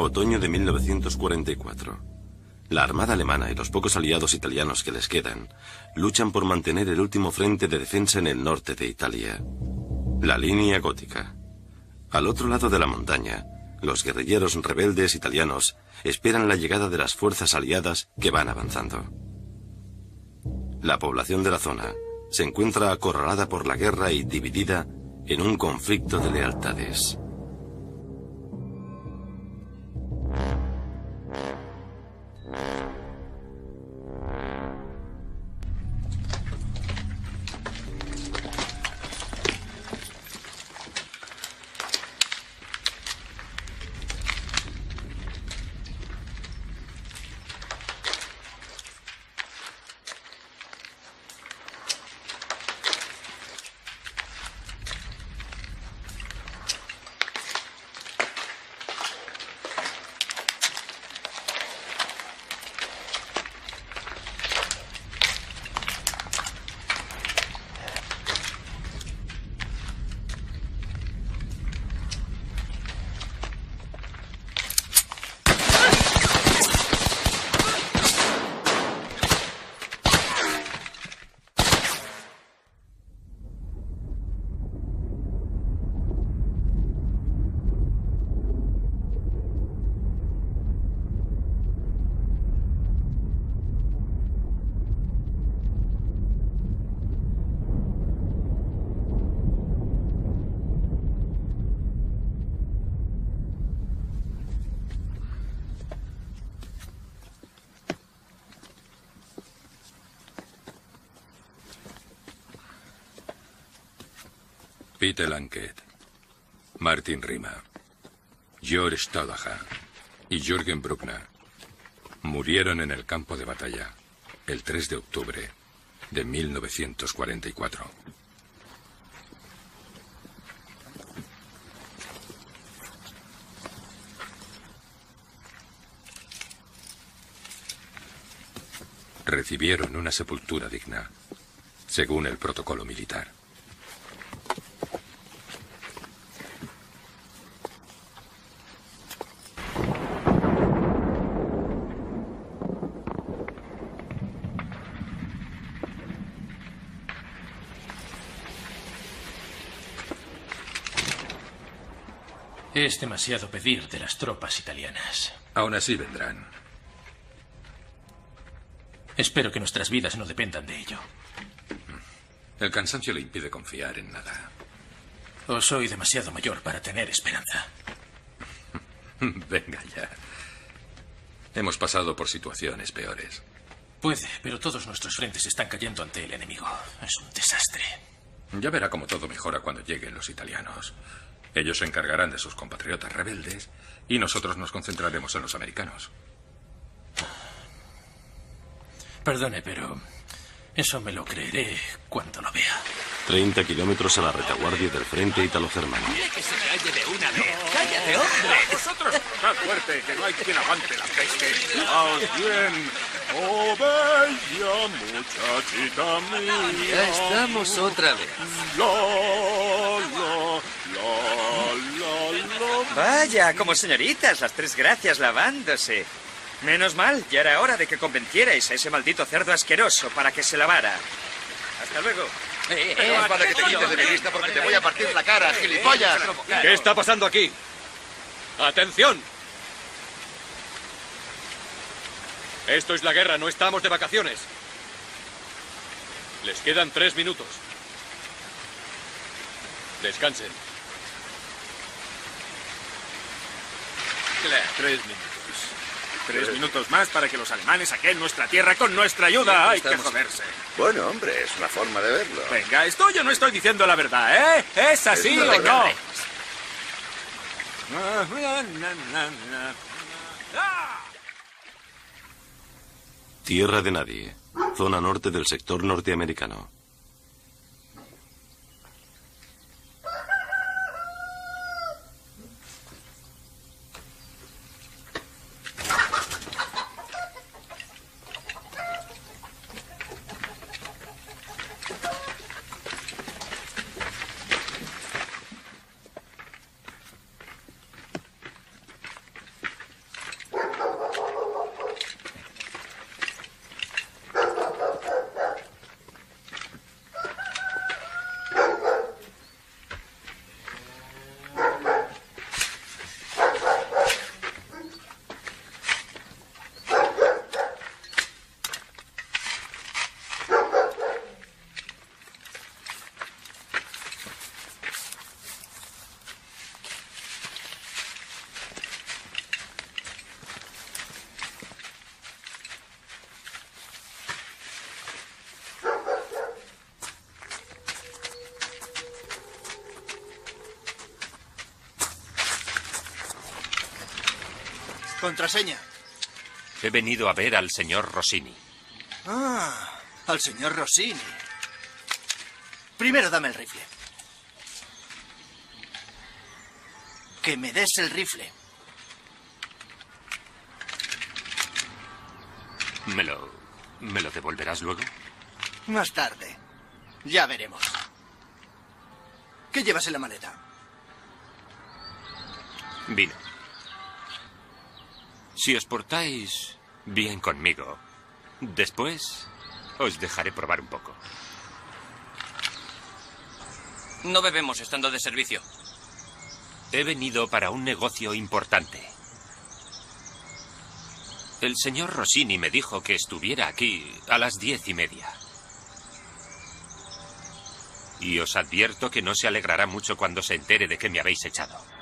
Otoño de 1944. La Armada alemana y los pocos aliados italianos que les quedan luchan por mantener el último frente de defensa en el norte de Italia. La línea gótica. Al otro lado de la montaña, los guerrilleros rebeldes italianos esperan la llegada de las fuerzas aliadas que van avanzando. La población de la zona se encuentra acorralada por la guerra y dividida en un conflicto de lealtades. George Stadaha y Jürgen Bruckner murieron en el campo de batalla el 3 de octubre de 1944. Recibieron una sepultura digna, según el protocolo militar. Es demasiado pedir de las tropas italianas. Aún así vendrán. Espero que nuestras vidas no dependan de ello. El cansancio le impide confiar en nada. O soy demasiado mayor para tener esperanza. Venga ya. Hemos pasado por situaciones peores. Puede, pero todos nuestros frentes están cayendo ante el enemigo. Es un desastre. Ya verá cómo todo mejora cuando lleguen los italianos. Ellos se encargarán de sus compatriotas rebeldes y nosotros nos concentraremos en los americanos. Perdone, pero eso me lo creeré cuando lo vea. 30 kilómetros a la retaguardia del frente italo-germano. Dile que se calle de una vez. ¡Cállate, hombre! ¡Vosotros! ¡Más fuerte, que no hay quien aguante la peste! ¡Más bien! ¡Oh, bella muchachita mía! Ya estamos otra vez. La, la. Vaya, como señoritas, las tres gracias lavándose. Menos mal, ya era hora de que convencierais a ese maldito cerdo asqueroso para que se lavara. Hasta luego. Eh, eh, más vale que te quites de mi vista porque te voy a partir la cara, gilipollas. ¿Qué está pasando aquí? ¡Atención! Esto es la guerra, no estamos de vacaciones. Les quedan tres minutos. Descansen. Tres minutos. Tres minutos más para que los alemanes saquen nuestra tierra con nuestra ayuda. Hay que joderse. Bueno, hombre, es una forma de verlo. Venga, estoy o no estoy diciendo la verdad, ¿eh? ¿Es así Es o no? Tierra de nadie. Zona norte del sector norteamericano. Contraseña. He venido a ver al señor Rossini. Ah, al señor Rossini. Primero dame el rifle. Que me des el rifle. ¿Me lo. ¿Me lo devolverás luego? Más tarde. Ya veremos. ¿Qué llevas en la maleta? Si os portáis bien conmigo, después os dejaré probar un poco. No bebemos estando de servicio. He venido para un negocio importante. El señor Rossini me dijo que estuviera aquí a las diez y media. Y os advierto que no se alegrará mucho cuando se entere de que me habéis echado.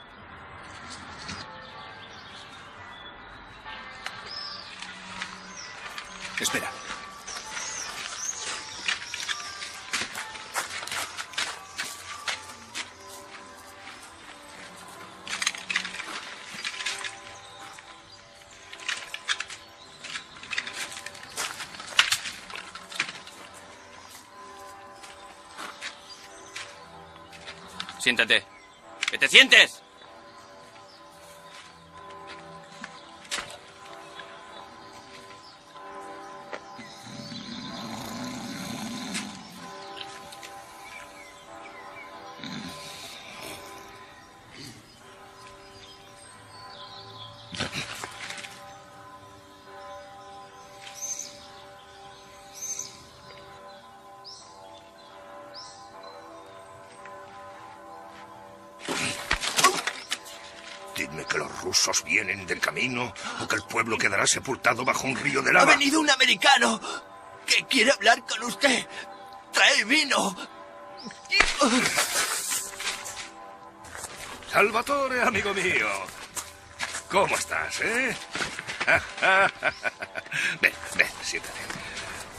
Siéntate. ¡Que te sientes! Camino o que el pueblo quedará sepultado bajo un río de Ha lava. venido un americano que quiere hablar con usted. Trae vino. Salvatore, amigo mío. ¿Cómo estás, eh? ven, ven, siéntate.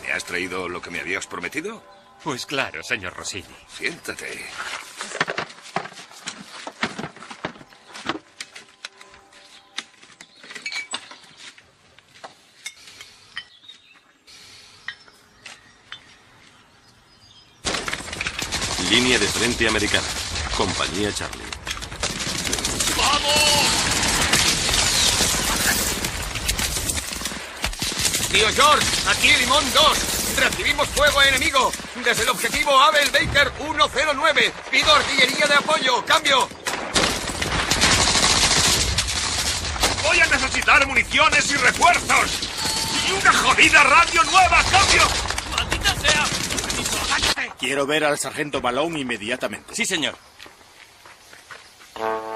¿Me has traído lo que me habías prometido? Pues claro, señor Rossini. Siéntate. De frente americana. Compañía Charlie. Tío George, aquí Limón 2. Recibimos fuego enemigo. Desde el objetivo Abel Baker 109. Pido artillería de apoyo. Cambio. Voy a necesitar municiones y refuerzos. Y una jodida radio nueva, cambio. Quiero ver al sargento Malone inmediatamente. Sí, señor.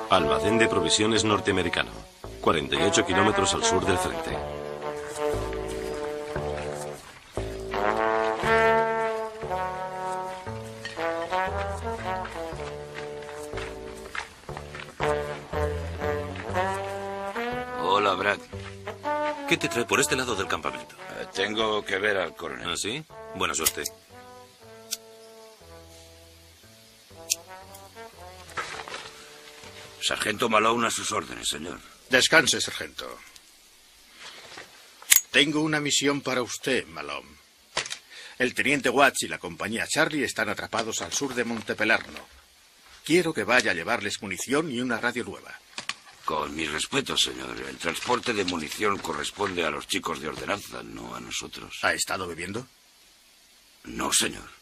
Almacén de provisiones norteamericano. 48 kilómetros al sur del frente. Hola, Brad. ¿Qué te trae por este lado del campamento? Eh, tengo que ver al coronel. ¿Ah, sí? Buena suerte. Sargento Malone a sus órdenes, señor. Descanse, sargento. Tengo una misión para usted, Malone. El teniente Watts y la compañía Charlie están atrapados al sur de Montepelarno. Quiero que vaya a llevarles munición y una radio nueva. Con mi respeto, señor. El transporte de munición corresponde a los chicos de ordenanza, no a nosotros. ¿Ha estado bebiendo? No, señor.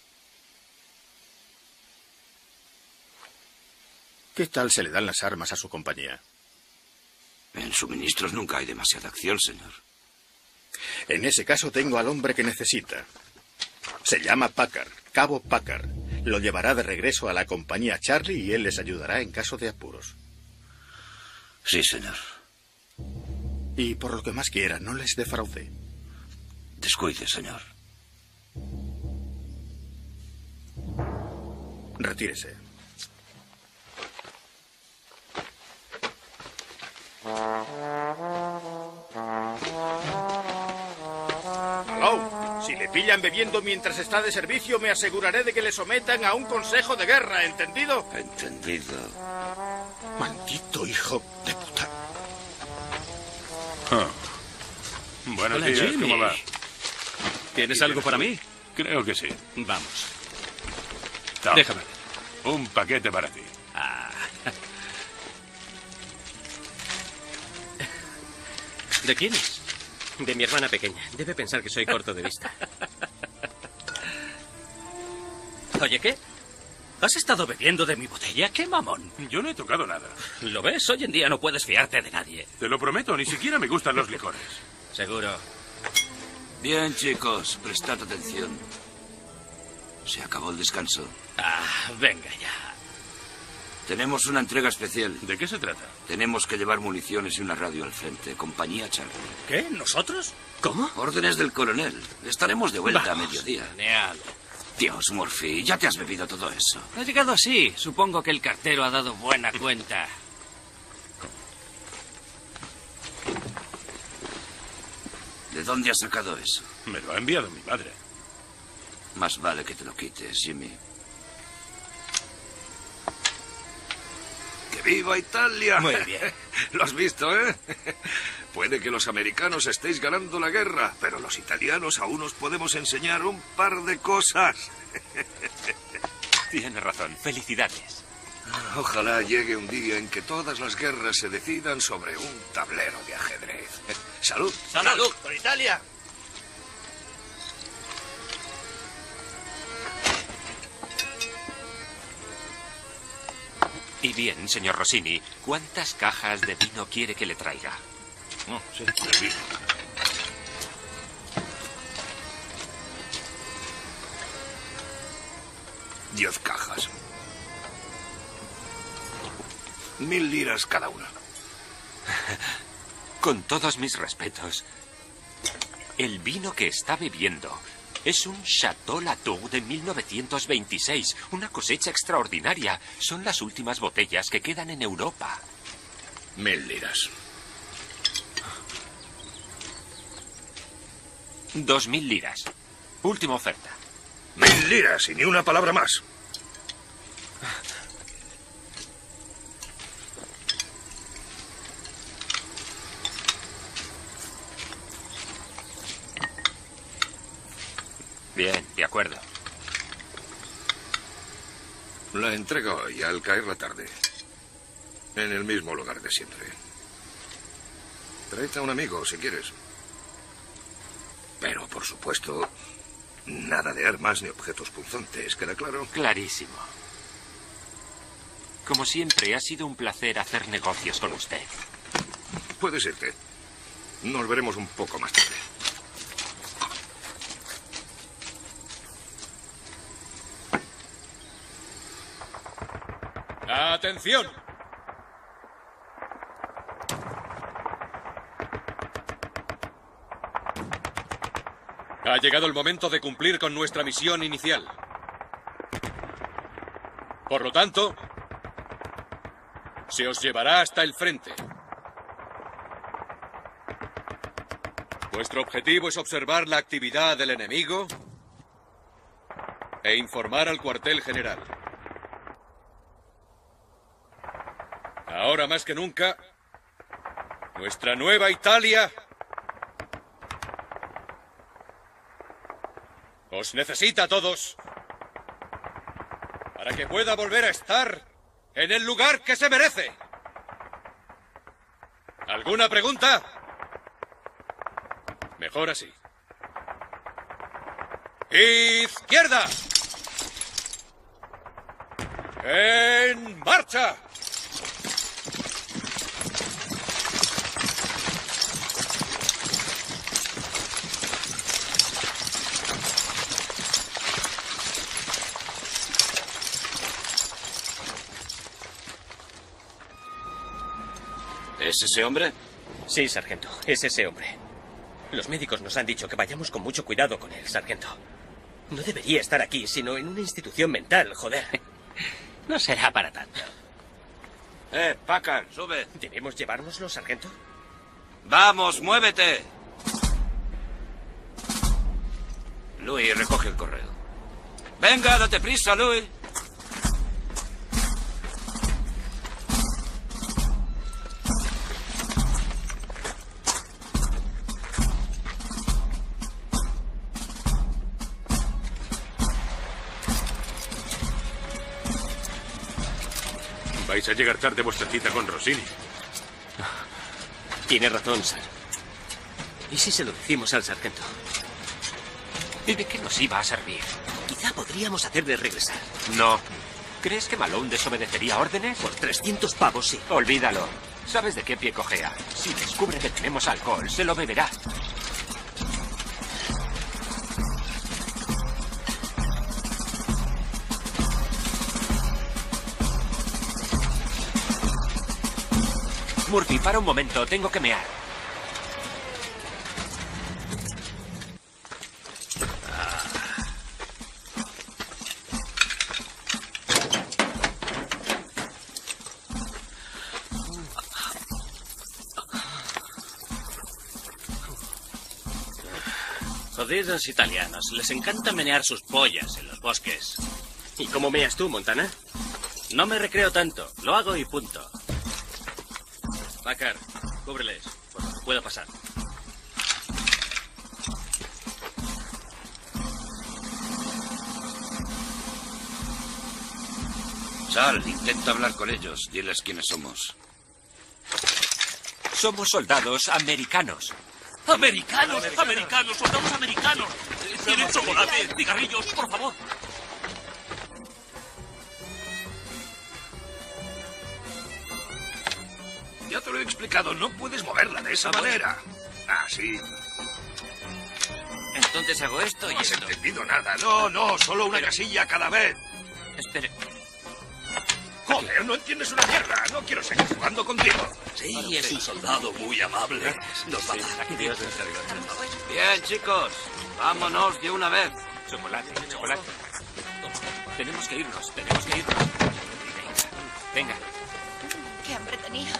¿Qué tal se le dan las armas a su compañía? En suministros nunca hay demasiada acción, señor. En ese caso tengo al hombre que necesita. Se llama Packard, Cabo Packard. Lo llevará de regreso a la compañía Charlie y él les ayudará en caso de apuros. Sí, señor. Y por lo que más quiera, no les defraude. Descuide, señor. Retírese. Si le pillan bebiendo mientras está de servicio, me aseguraré de que le sometan a un consejo de guerra, ¿entendido? Entendido. Maldito hijo de puta. Oh. Buenos Hola, días, Jimmy. ¿cómo va? ¿Tienes algo para mí? Creo que sí. Vamos. Déjame. Un paquete para ti. ¿De quién es? De mi hermana pequeña. Debe pensar que soy corto de vista. Oye, ¿qué? ¿Has estado bebiendo de mi botella? ¡Qué mamón! Yo no he tocado nada. ¿Lo ves? Hoy en día no puedes fiarte de nadie. Te lo prometo, ni siquiera me gustan los licores. Seguro. Bien, chicos, prestad atención. Se acabó el descanso. Ah, venga ya. Tenemos una entrega especial. ¿De qué se trata? Tenemos que llevar municiones y una radio al frente. Compañía Charlie. ¿Qué? ¿Nosotros? ¿Cómo? Órdenes del coronel. Estaremos de vuelta a mediodía. Genial. Dios, Murphy, ya te has bebido todo eso. Ha llegado así. Supongo que el cartero ha dado buena cuenta. ¿De dónde has sacado eso? Me lo ha enviado mi padre. Más vale que te lo quites, Jimmy. ¡Que viva Italia! Muy bien. Lo has visto, ¿eh? Puede que los americanos estéis ganando la guerra, pero los italianos aún os podemos enseñar un par de cosas. Tiene razón. Felicidades. Ojalá llegue un día en que todas las guerras se decidan sobre un tablero de ajedrez. Salud. ¡Salud! ¡Por Italia! Y bien, señor Rossini, ¿cuántas cajas de vino quiere que le traiga? Oh, sí, el vino. Diez cajas. Mil liras cada una. Con todos mis respetos, el vino que está bebiendo es un Chateau Latour de 1926, una cosecha extraordinaria. Son las últimas botellas que quedan en Europa. Mil liras. Dos mil liras. Última oferta. Mil liras y ni una palabra más. Bien, de acuerdo. La al caer la tarde. En el mismo lugar de siempre. Tráete a un amigo, si quieres. Pero, por supuesto, nada de armas ni objetos punzantes, ¿queda claro? Clarísimo. Como siempre, ha sido un placer hacer negocios con usted. Puedes irte. Nos veremos un poco más tarde. ¡Atención! Ha llegado el momento de cumplir con nuestra misión inicial. Por lo tanto, se os llevará hasta el frente. Vuestro objetivo es observar la actividad del enemigo e informar al cuartel general. Ahora más que nunca, nuestra nueva Italia os necesita a todos para que pueda volver a estar en el lugar que se merece. ¿Alguna pregunta? Mejor así. Izquierda. En marcha. ¿Es ese hombre? Sí, sargento. Es ese hombre. Los médicos nos han dicho que vayamos con mucho cuidado con él, sargento. No debería estar aquí, sino en una institución mental, joder. No será para tanto. Eh, Packard, sube. ¿Debemos llevárnoslo, sargento? Vamos, muévete. Louis, recoge el correo. Venga, date prisa, Louis. Vais a llegar tarde a vuestra cita con Rossini. Tiene razón, Sir. ¿Y si se lo decimos al sargento? ¿Y de qué nos iba a servir? Quizá podríamos hacerle regresar. No. ¿Crees que Malone desobedecería órdenes? Por 300 pavos, sí. Olvídalo. ¿Sabes de qué pie cojea? Si descubre que tenemos alcohol, se lo beberá. Murphy, para un momento, tengo que mear. Jodidos italianos. Les encanta menear sus pollas en los bosques. ¿Y cómo meas tú, Montana? No me recreo tanto. Lo hago y punto. Pacar, cúbreles. Por lo que pueda pasar. Sal, intenta hablar con ellos. Diles quiénes somos. Somos soldados americanos. ¡Americanos! ¡Americanos! ¡Soldados americanos! ¿Tienen chocolate? ¿Cigarrillos? Por favor. Explicado, no puedes moverla de esa manera. Ah, sí. Entonces hago esto y No has esto. entendido nada. No, no, solo una casilla cada vez. Espere. Joder, no entiendes una mierda. No quiero seguir jugando contigo. Sí, es un soldado muy amable. Nos va a dar. Bien, chicos. Vámonos de una vez. Chocolate, chocolate. Tenemos que irnos, tenemos que irnos. Venga, venga. Qué hambre tenía.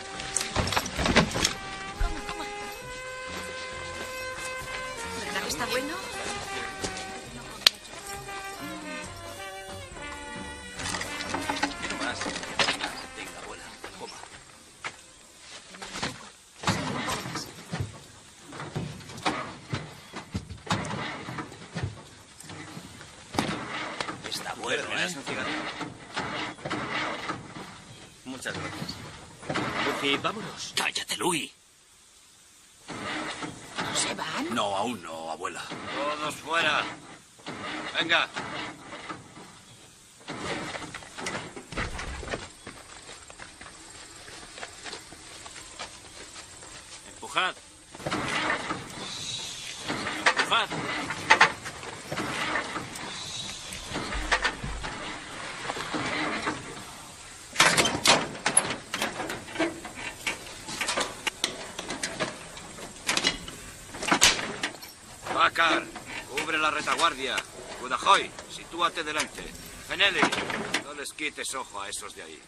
Quites ojo a esos de ahí.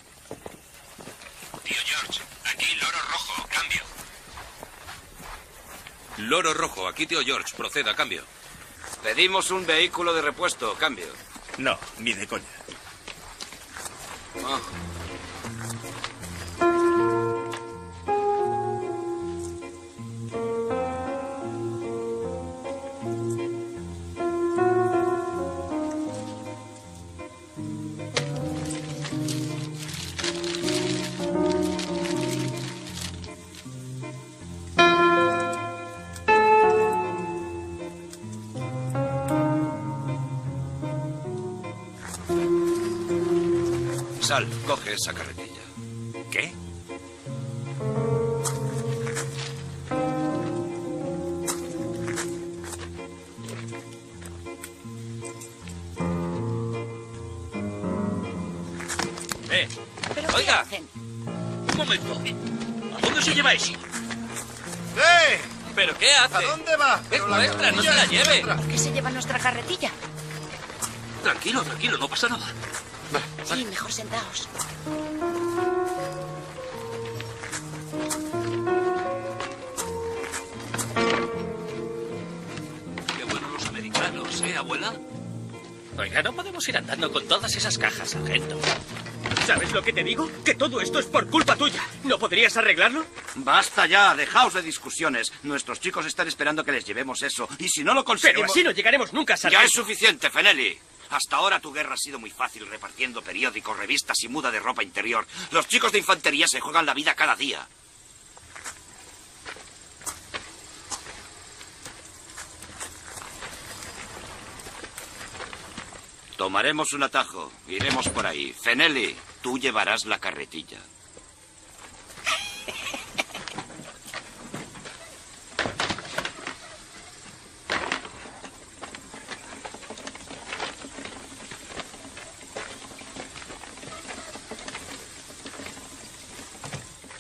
Tío George, aquí loro rojo, cambio. Loro rojo, aquí tío George, proceda, cambio. Pedimos un vehículo de repuesto, cambio. No, ni de coña. Sal, coge esa carretilla. ¿Qué? Eh, ¿Pero qué Oiga. hacen? un momento. ¿A dónde se lleva eso? ¡Eh! ¿Pero qué hace? ¿A dónde va? Es Pero la nuestra, no se la es lleve. ¿Por qué se lleva nuestra carretilla? Tranquilo, tranquilo, no pasa nada. Sí, mejor sentaos. Qué buenos los americanos, ¿eh, abuela? Oiga, no podemos ir andando con todas esas cajas, sargento. ¿Sabes lo que te digo? Que todo esto es por culpa tuya. ¿No podrías arreglarlo? Basta ya, dejaos de discusiones. Nuestros chicos están esperando que les llevemos eso. Y si no lo Pero conseguimos... así no llegaremos nunca, Ya sargento. es suficiente, Fenelli. Hasta ahora tu guerra ha sido muy fácil repartiendo periódicos, revistas y muda de ropa interior. Los chicos de infantería se juegan la vida cada día. Tomaremos un atajo. Iremos por ahí. Fenelli, tú llevarás la carretilla.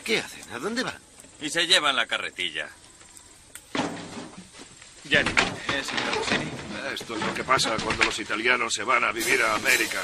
¿Qué hacen? ¿A dónde van? Y se llevan la carretilla. Jenny, señor Rossini. Esto es lo que pasa cuando los italianos se van a vivir a América.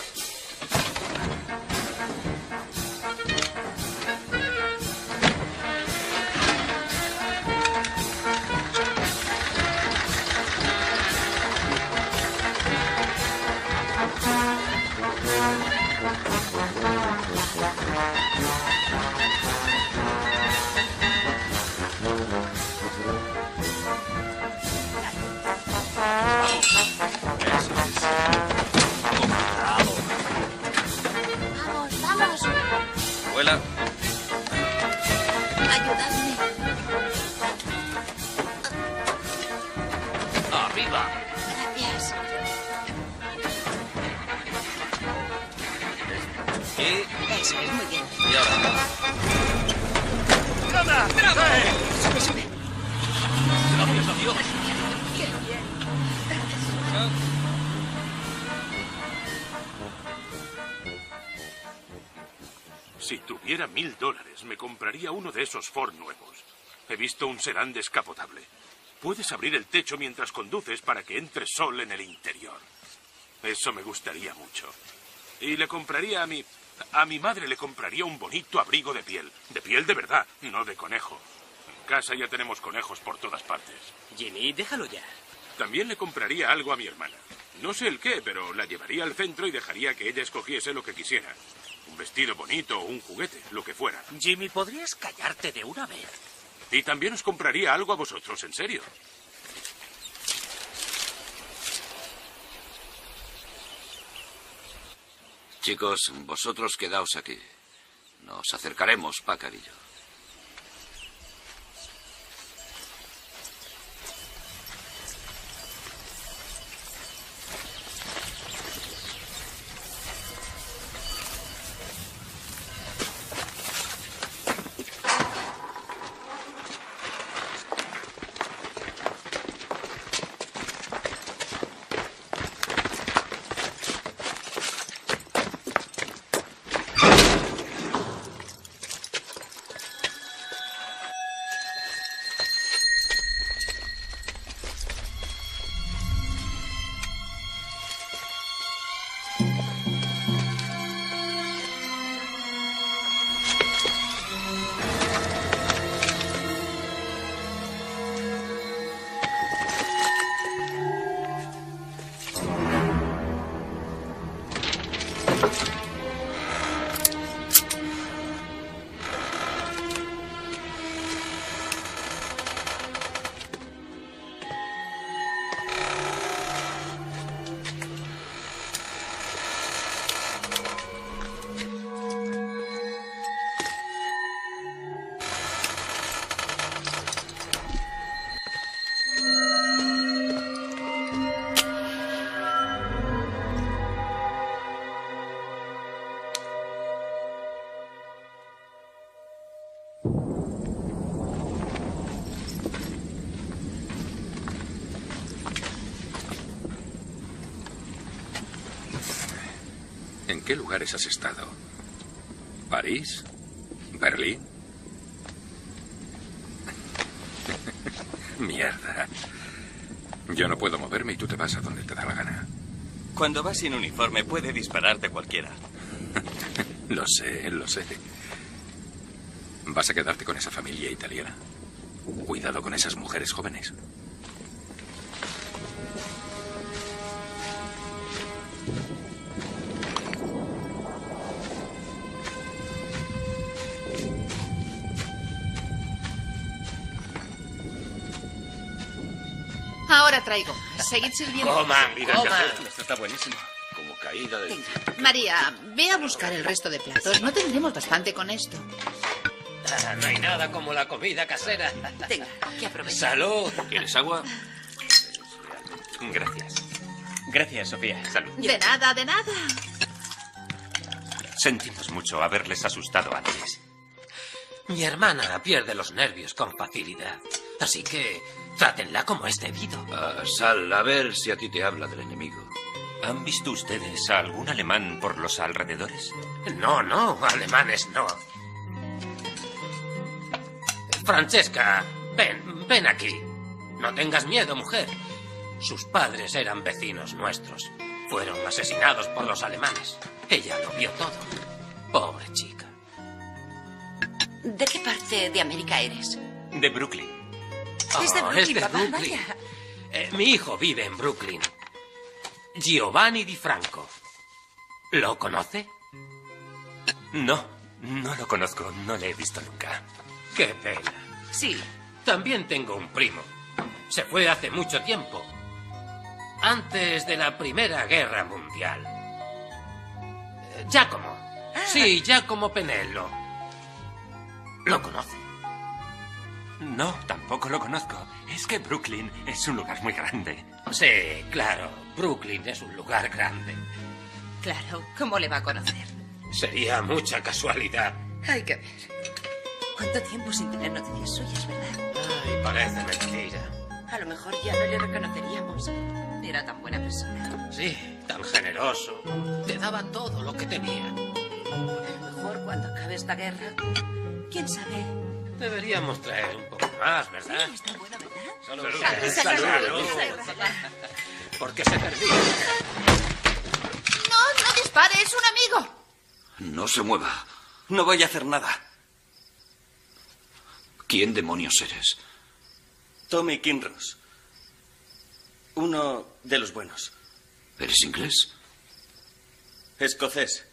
Muy bien. ¡Bravo! Sube, sube. Gracias a Dios. ¡Qué bien! Si tuviera mil dólares, me compraría uno de esos Ford nuevos. He visto un sedán descapotable. Puedes abrir el techo mientras conduces para que entre sol en el interior. Eso me gustaría mucho. Y le compraría a mi... A mi madre le compraría un bonito abrigo de piel. De piel de verdad, no de conejo. En casa ya tenemos conejos por todas partes. Jimmy, déjalo ya. También le compraría algo a mi hermana. No sé el qué, pero la llevaría al centro y dejaría que ella escogiese lo que quisiera. Un vestido bonito o un juguete, lo que fuera. Jimmy, ¿podrías callarte de una vez? Y también os compraría algo a vosotros, en serio. Chicos, vosotros quedaos aquí. Nos acercaremos, Packard lugares has estado? ¿París? ¿Berlín? Mierda. Yo no puedo moverme y tú te vas a donde te da la gana. Cuando vas sin uniforme puede dispararte cualquiera. Lo sé, lo sé. ¿Vas a quedarte con esa familia italiana? Cuidado con esas mujeres jóvenes. Seguid sirviendo. Mira. Esto está buenísimo. como caída de... María, ve a buscar el resto de platos. No tendremos bastante con esto. Ah, no hay nada como la comida casera. Tenga, que aproveche. Salud. ¿Quieres agua? Gracias. Gracias, Sofía. Salud. De nada, de nada. Sentimos mucho haberles asustado antes. Mi hermana pierde los nervios con facilidad. Así que trátenla como es debido. Ah, sal, a ver si a ti te habla del enemigo. ¿Han visto ustedes a algún alemán por los alrededores? No, no, alemanes no. Francesca, ven, ven aquí. No tengas miedo, mujer. Sus padres eran vecinos nuestros. Fueron asesinados por los alemanes. Ella lo vio todo. Pobre chica. ¿De qué parte de América eres? De Brooklyn. Es de Oh, Brooklyn, papá, vaya. Eh, mi hijo vive en Brooklyn. Giovanni Di Franco. ¿Lo conoce? No, no lo conozco, no le he visto nunca. Qué pena. Sí. También tengo un primo. Se fue hace mucho tiempo. Antes de la Primera Guerra Mundial. Eh, Giacomo. Sí, Giacomo Penello. ¿Lo conoce? No, tampoco lo conozco. Es que Brooklyn es un lugar muy grande. Sí, claro. Brooklyn es un lugar grande. Claro, ¿cómo le va a conocer? Sería mucha casualidad. Hay que ver. ¿Cuánto tiempo sin tener noticias suyas, verdad? Ay, parece mentira. A lo mejor ya no le reconoceríamos. Era tan buena persona. Sí, tan generoso. Te daba todo lo que tenía. A lo mejor cuando acabe esta guerra, quién sabe. Deberíamos traer un poco más, ¿verdad? Sí, está bueno, ¿verdad? Salud. Salud. Salud. Salud. Porque se termina. No, no dispare, es un amigo. No se mueva. No voy a hacer nada. ¿Quién demonios eres? Tommy Kinross. Uno de los buenos. ¿Eres inglés? Escocés.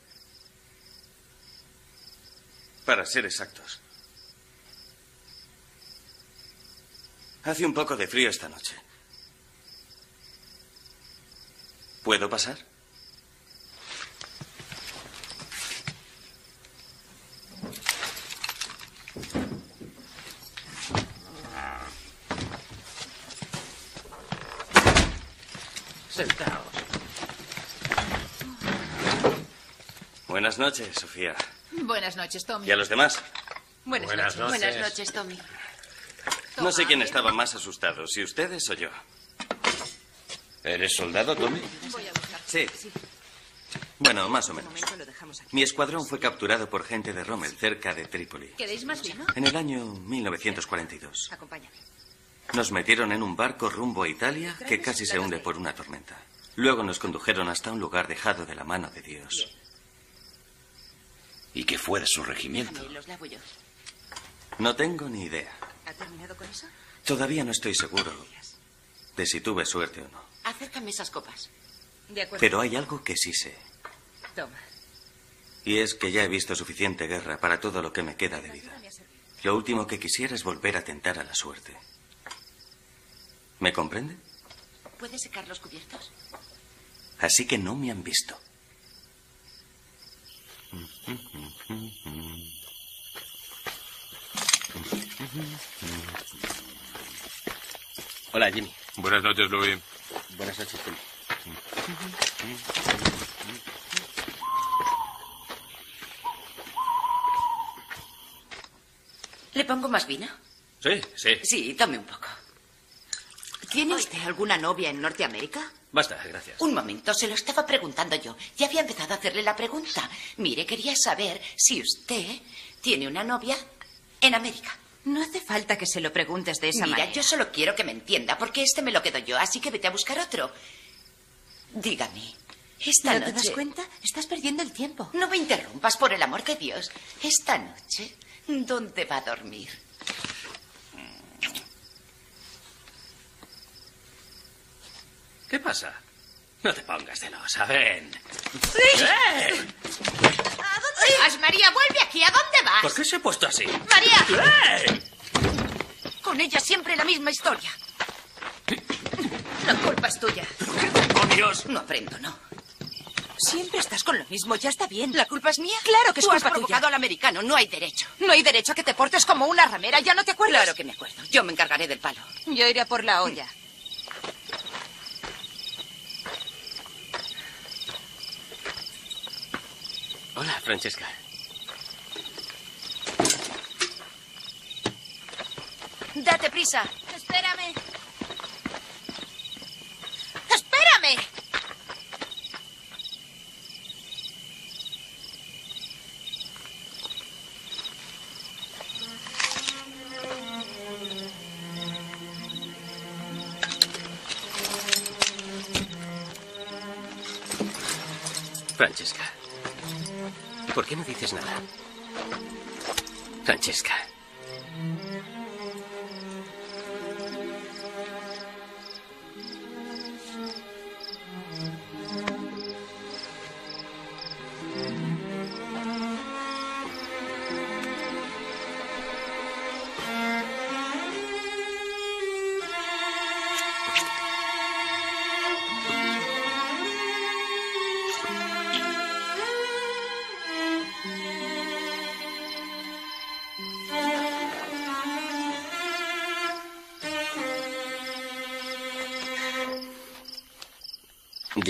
Para ser exactos. Hace un poco de frío esta noche. ¿Puedo pasar? Sentaos. Buenas noches, Sofía. Buenas noches, Tommy. ¿Y a los demás? Buenas, Buenas noches. noches. Buenas noches, Tommy. No sé quién estaba más asustado, si ustedes o yo. ¿Eres soldado, Tommy? Voy a buscar. Sí. Bueno, más o menos. Mi escuadrón fue capturado por gente de Rommel, cerca de Trípoli. ¿Queréis más vino? En el año 1942. Acompáñame. Nos metieron en un barco rumbo a Italia que casi se hunde por una tormenta. Luego nos condujeron hasta un lugar dejado de la mano de Dios. ¿Y qué fue de su regimiento? No tengo ni idea. ¿Ha terminado con eso? Todavía no estoy seguro de si tuve suerte o no. Acércame esas copas. De acuerdo. Pero hay algo que sí sé. Toma. Y es que ya he visto suficiente guerra para todo lo que me queda de vida. Lo último que quisiera es volver a tentar a la suerte. ¿Me comprende? ¿Puedes secar los cubiertos? Así que no me han visto. Hola, Jimmy. Buenas noches, Louis. Buenas noches, Tim. ¿Le pongo más vino? Sí, sí. Sí, tome un poco. ¿Tiene usted alguna novia en Norteamérica? Basta, gracias. Un momento, se lo estaba preguntando yo. Ya había empezado a hacerle la pregunta. Mire, quería saber si usted tiene una novia en América. No hace falta que se lo preguntes de esa Mira, manera. yo solo quiero que me entienda, porque este me lo quedo yo, así que vete a buscar otro. Dígame, esta ¿No noche... te das cuenta? Estás perdiendo el tiempo. No me interrumpas, por el amor de Dios. Esta noche, ¿dónde va a dormir? ¿Qué pasa? No te pongas celosa, ven. ¿A vas, María? Vuelve aquí. ¿A dónde vas? ¿Por qué se ha puesto así? María. ¡Eh! Con ella siempre la misma historia. La culpa es tuya. ¡Oh, Dios! No aprendo, ¿no? Siempre estás con lo mismo, ya está bien. ¿La culpa es mía? Claro que es Tú has culpa provocado tuya. al americano, no hay derecho. No hay derecho a que te portes como una ramera, ¿ya no te acuerdas? Claro que me acuerdo. Yo me encargaré del palo. Yo iré a por la olla. Hola, Francesca. Date prisa. Espérame.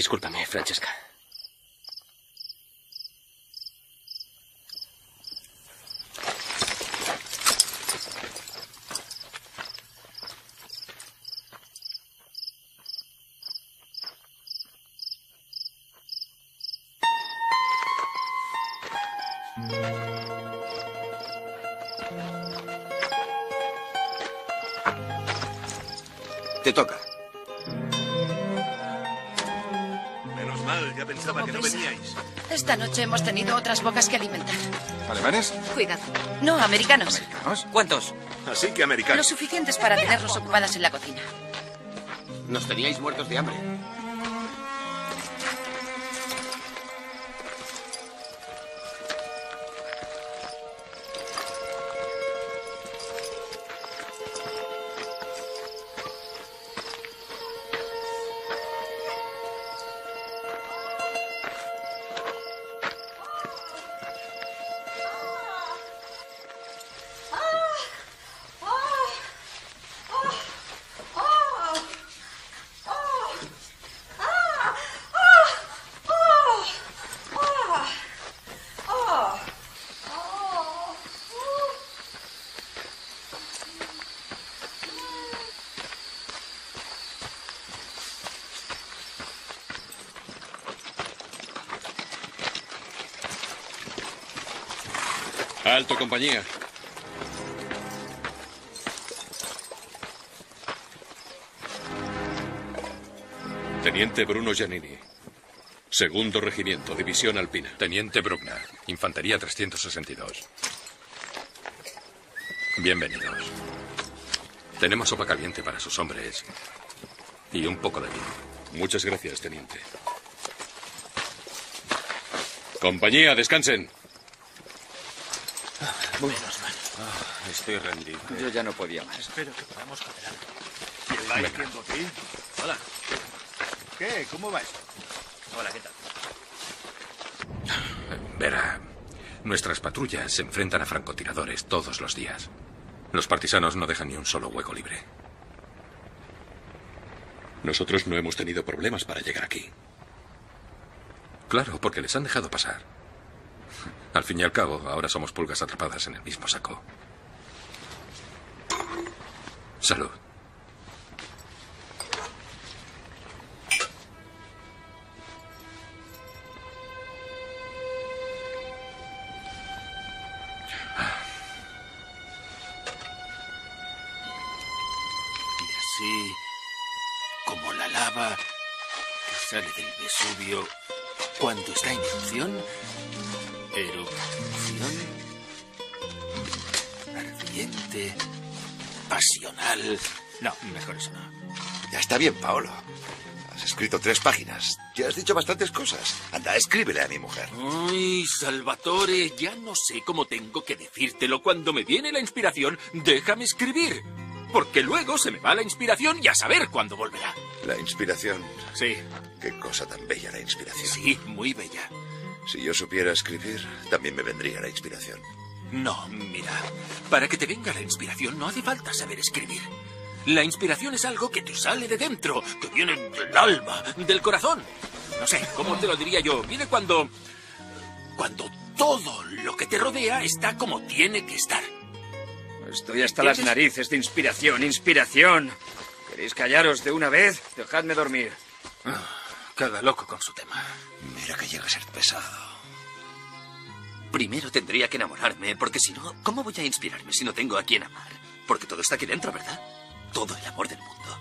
Discúlpame, Francesca. Mal, ya pensaba que no veníais. Esta noche hemos tenido otras bocas que alimentar. ¿Alemanes? Cuidado. No, americanos. ¿Cuántos? Así que Lo americanos. suficientes para tenerlos ocupadas en la cocina. Nos teníais muertos de hambre. Alto, compañía. Teniente Bruno Giannini. Segundo Regimiento, División Alpina. Teniente Bruckner, Infantería 362. Bienvenidos. Tenemos sopa caliente para sus hombres y un poco de vino. Muchas gracias, teniente. Compañía, descansen. Menos mal. Ah, estoy rendido. Yo ya no podía más. Espero que podamos cooperar. ¿Quién va Venga. diciendo a ti? Hola. ¿Qué? ¿Cómo va esto? Hola, ¿qué tal? Verá, nuestras patrullas se enfrentan a francotiradores todos los días. Los partisanos no dejan ni un solo hueco libre. Nosotros no hemos tenido problemas para llegar aquí. Claro, porque les han dejado pasar. Al fin y al cabo, ahora somos pulgas atrapadas en el mismo saco. Salud. No. Ya está bien, Paolo. Has escrito tres páginas. Ya has dicho bastantes cosas. Anda, escríbele a mi mujer. Ay, Salvatore, ya no sé cómo tengo que decírtelo. Cuando me viene la inspiración, déjame escribir. porque luego se me va la inspiración y a saber cuándo volverá. La inspiración. Sí. Qué cosa tan bella la inspiración. Sí, muy bella. Si yo supiera escribir, también me vendría la inspiración. No, mira, para que te venga la inspiración no hace falta saber escribir. La inspiración es algo que te sale de dentro, que viene del alma, del corazón. No sé, ¿cómo te lo diría yo? Viene cuando... cuando todo lo que te rodea está como tiene que estar. Estoy hasta las narices de inspiración, inspiración. ¿Queréis callaros de una vez? Dejadme dormir. Cada loco con su tema. Mira que llega a ser pesado. Primero tendría que enamorarme, porque si no, ¿cómo voy a inspirarme si no tengo a quien amar? Porque todo está aquí dentro, ¿verdad? Todo el amor del mundo.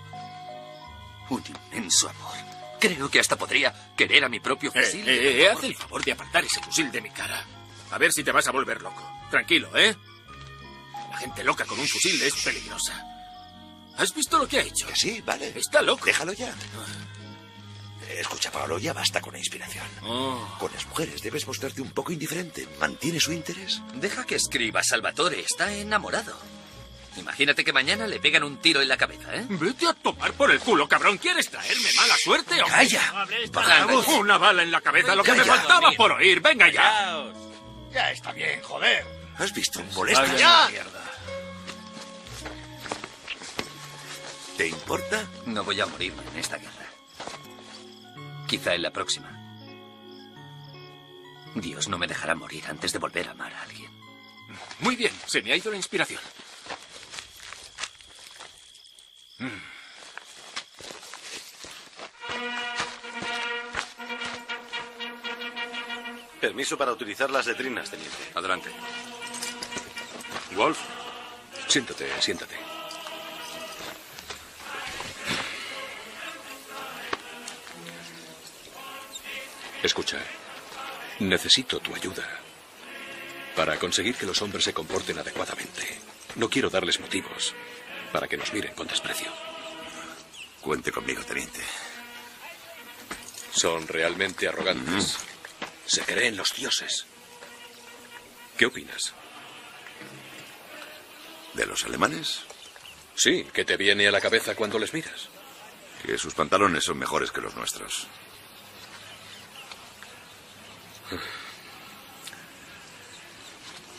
Un inmenso amor. Creo que hasta podría querer a mi propio Eh, fusil. eh, eh, haz el favor de apartar ese fusil de mi cara. A ver si te vas a volver loco. Tranquilo, ¿eh? La gente loca con un fusil es peligrosa. ¿Has visto lo que ha hecho? sí, vale. Está loco. Déjalo ya. Escucha, Pablo, ya basta con la inspiración. Oh. Con las mujeres debes mostrarte un poco indiferente. ¿Mantiene su interés? Deja que escriba, Salvatore. Está enamorado. Imagínate que mañana le pegan un tiro en la cabeza, ¿eh? Vete a tomar por el culo, cabrón. ¿Quieres traerme mala suerte o? ¡Calla! Vamos, una bala en la cabeza, lo que me faltaba por oír. Venga ya. Ya está bien, joder. ¿Has visto? Molesta. Ya. mierda. ¿Te importa? No voy a morir en esta guerra. Quizá en la próxima. Dios no me dejará morir antes de volver a amar a alguien. Muy bien, se me ha ido la inspiración. Permiso para utilizar las letrinas, teniente. Adelante. Wolf, siéntate, siéntate. Escucha, necesito tu ayuda para conseguir que los hombres se comporten adecuadamente. No quiero darles motivos para que nos miren con desprecio. Cuente conmigo, teniente. Son realmente arrogantes. Se creen los dioses. ¿Qué opinas? ¿De los alemanes? Sí, ¿qué te viene a la cabeza cuando les miras? Que sus pantalones son mejores que los nuestros.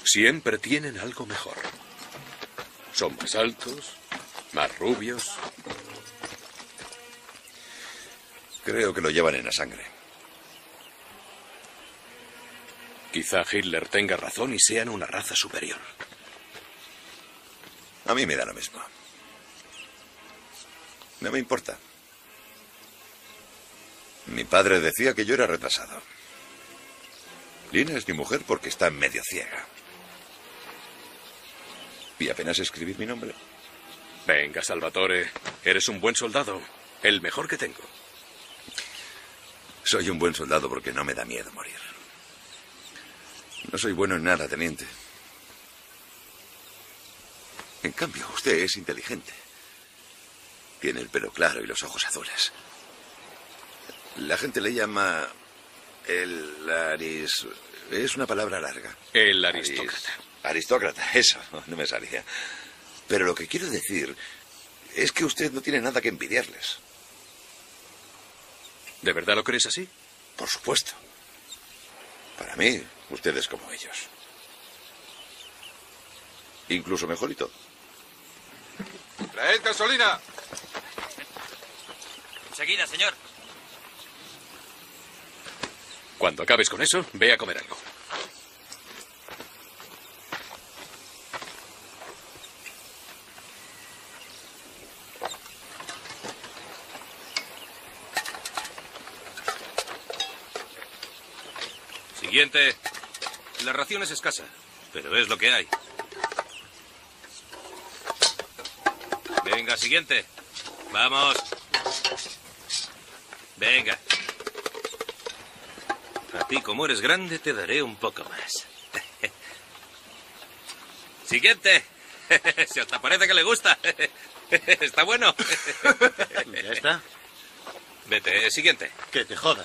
Siempre tienen algo mejor. Son más altos, más rubios. Creo que lo llevan en la sangre. Quizá Hitler tenga razón y sean una raza superior. A mí me da lo mismo. No me importa. Mi padre decía que yo era retrasado. Lina es mi mujer porque está medio ciega. Y apenas escribir mi nombre. Venga, Salvatore, eres un buen soldado. El mejor que tengo. Soy un buen soldado porque no me da miedo morir. No soy bueno en nada, teniente. En cambio, usted es inteligente. Tiene el pelo claro y los ojos azules. La gente le llama el aris... Es una palabra larga. El aristócrata. Aristócrata, eso, no me salía. Pero lo que quiero decir es que usted no tiene nada que envidiarles. ¿De verdad lo crees así? Por supuesto. Para mí, usted es como ellos. Incluso mejor y todo. ¡Traed gasolina! Enseguida, señor. Cuando acabes con eso, ve a comer algo. Siguiente. La ración es escasa, pero es lo que hay. Venga, siguiente. Vamos. Venga. A ti, como eres grande, te daré un poco más. Siguiente. Si hasta parece que le gusta. Está bueno. ¿Ya está? Vete, siguiente. Que te jodan.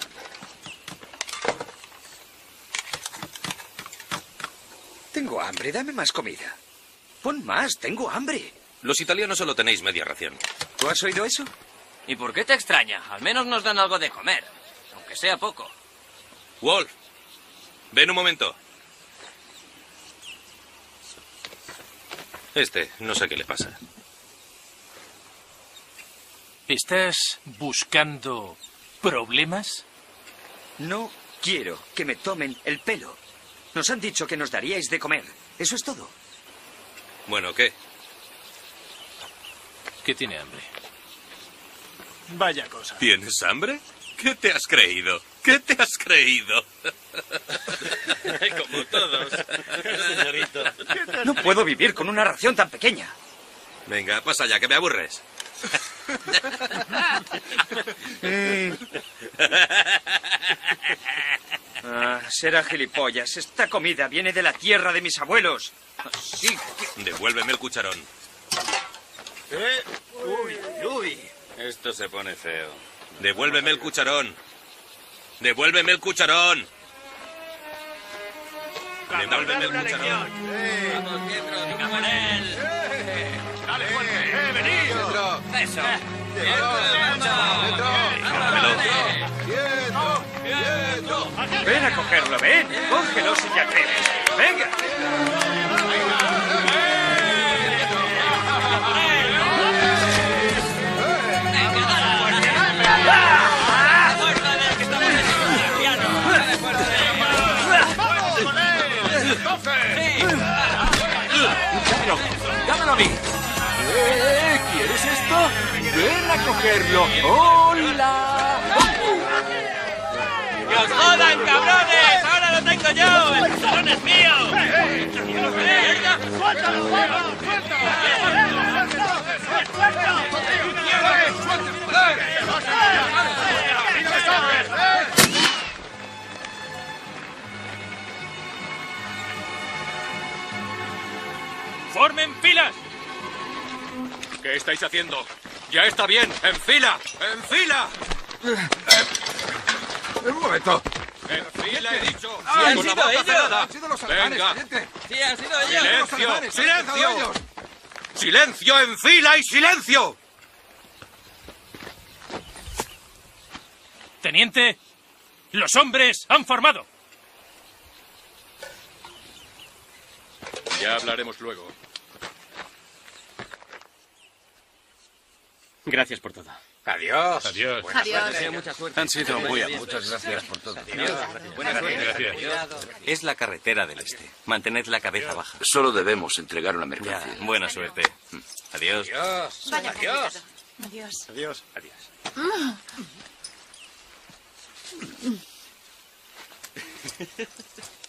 Tengo hambre, dame más comida. Pon más, tengo hambre. Los italianos solo tenéis media ración. ¿Tú has oído eso? ¿Y por qué te extraña? Al menos nos dan algo de comer, aunque sea poco. Wolf, ven un momento. Este, no sé qué le pasa. ¿Estás buscando problemas? No quiero que me tomen el pelo. Nos han dicho que nos daríais de comer. Eso es todo. Bueno, ¿qué? Que tiene hambre. Vaya cosa. ¿Tienes hambre? ¿Qué te has creído? ¿Qué te has creído? Como todos. No puedo vivir con una ración tan pequeña. Venga, pasa ya, que me aburres. Será gilipollas. Esta comida viene de la tierra de mis abuelos. Así que... Devuélveme el cucharón. Eh, Uy, uy. Esto se pone feo. Devuélveme el cucharón. Devuélveme el cucharón. Devuélveme el cucharón. Vamos, Pietro, venga con él. ¡Dale, fuerte! ¡Eh, venid! Eso. Ven a cogerlo, ven. Cógelo si te atreves. Venga. ¡Dámelo! ¡Dámelo a mí! ¿Eh? ¿Quieres esto? ¡Ven a cogerlo! ¡Hola! ¡Que os jodan, cabrones! ¡Ahora lo tengo yo! ¡El cucharón es mío! ¡Formen filas! ¿Qué estáis haciendo? ¡Ya está bien! ¡En fila! ¡En fila! ¡Un momento! ¡En fila, he dicho! ¡Ah, han ¡Con la sido ellos! cerrada! ¡Han sido los alemanes, ¡Venga! teniente! Sí, han sido ellos. ¡Silencio! alemanes, ¡Silencio! ellos. ¡Silencio en fila y silencio! Teniente, los hombres han formado. Ya hablaremos luego. Gracias por todo. Adiós. Adiós. Buena Adiós. suerte. Mucha suerte. Han sido muy Muchas gracias por todo. Buena suerte. Es la carretera del este. Mantened la cabeza baja. Solo debemos entregar una Ya, mercancía. buena suerte. Adiós. Vaya Adiós. Adiós. Adiós. Mm.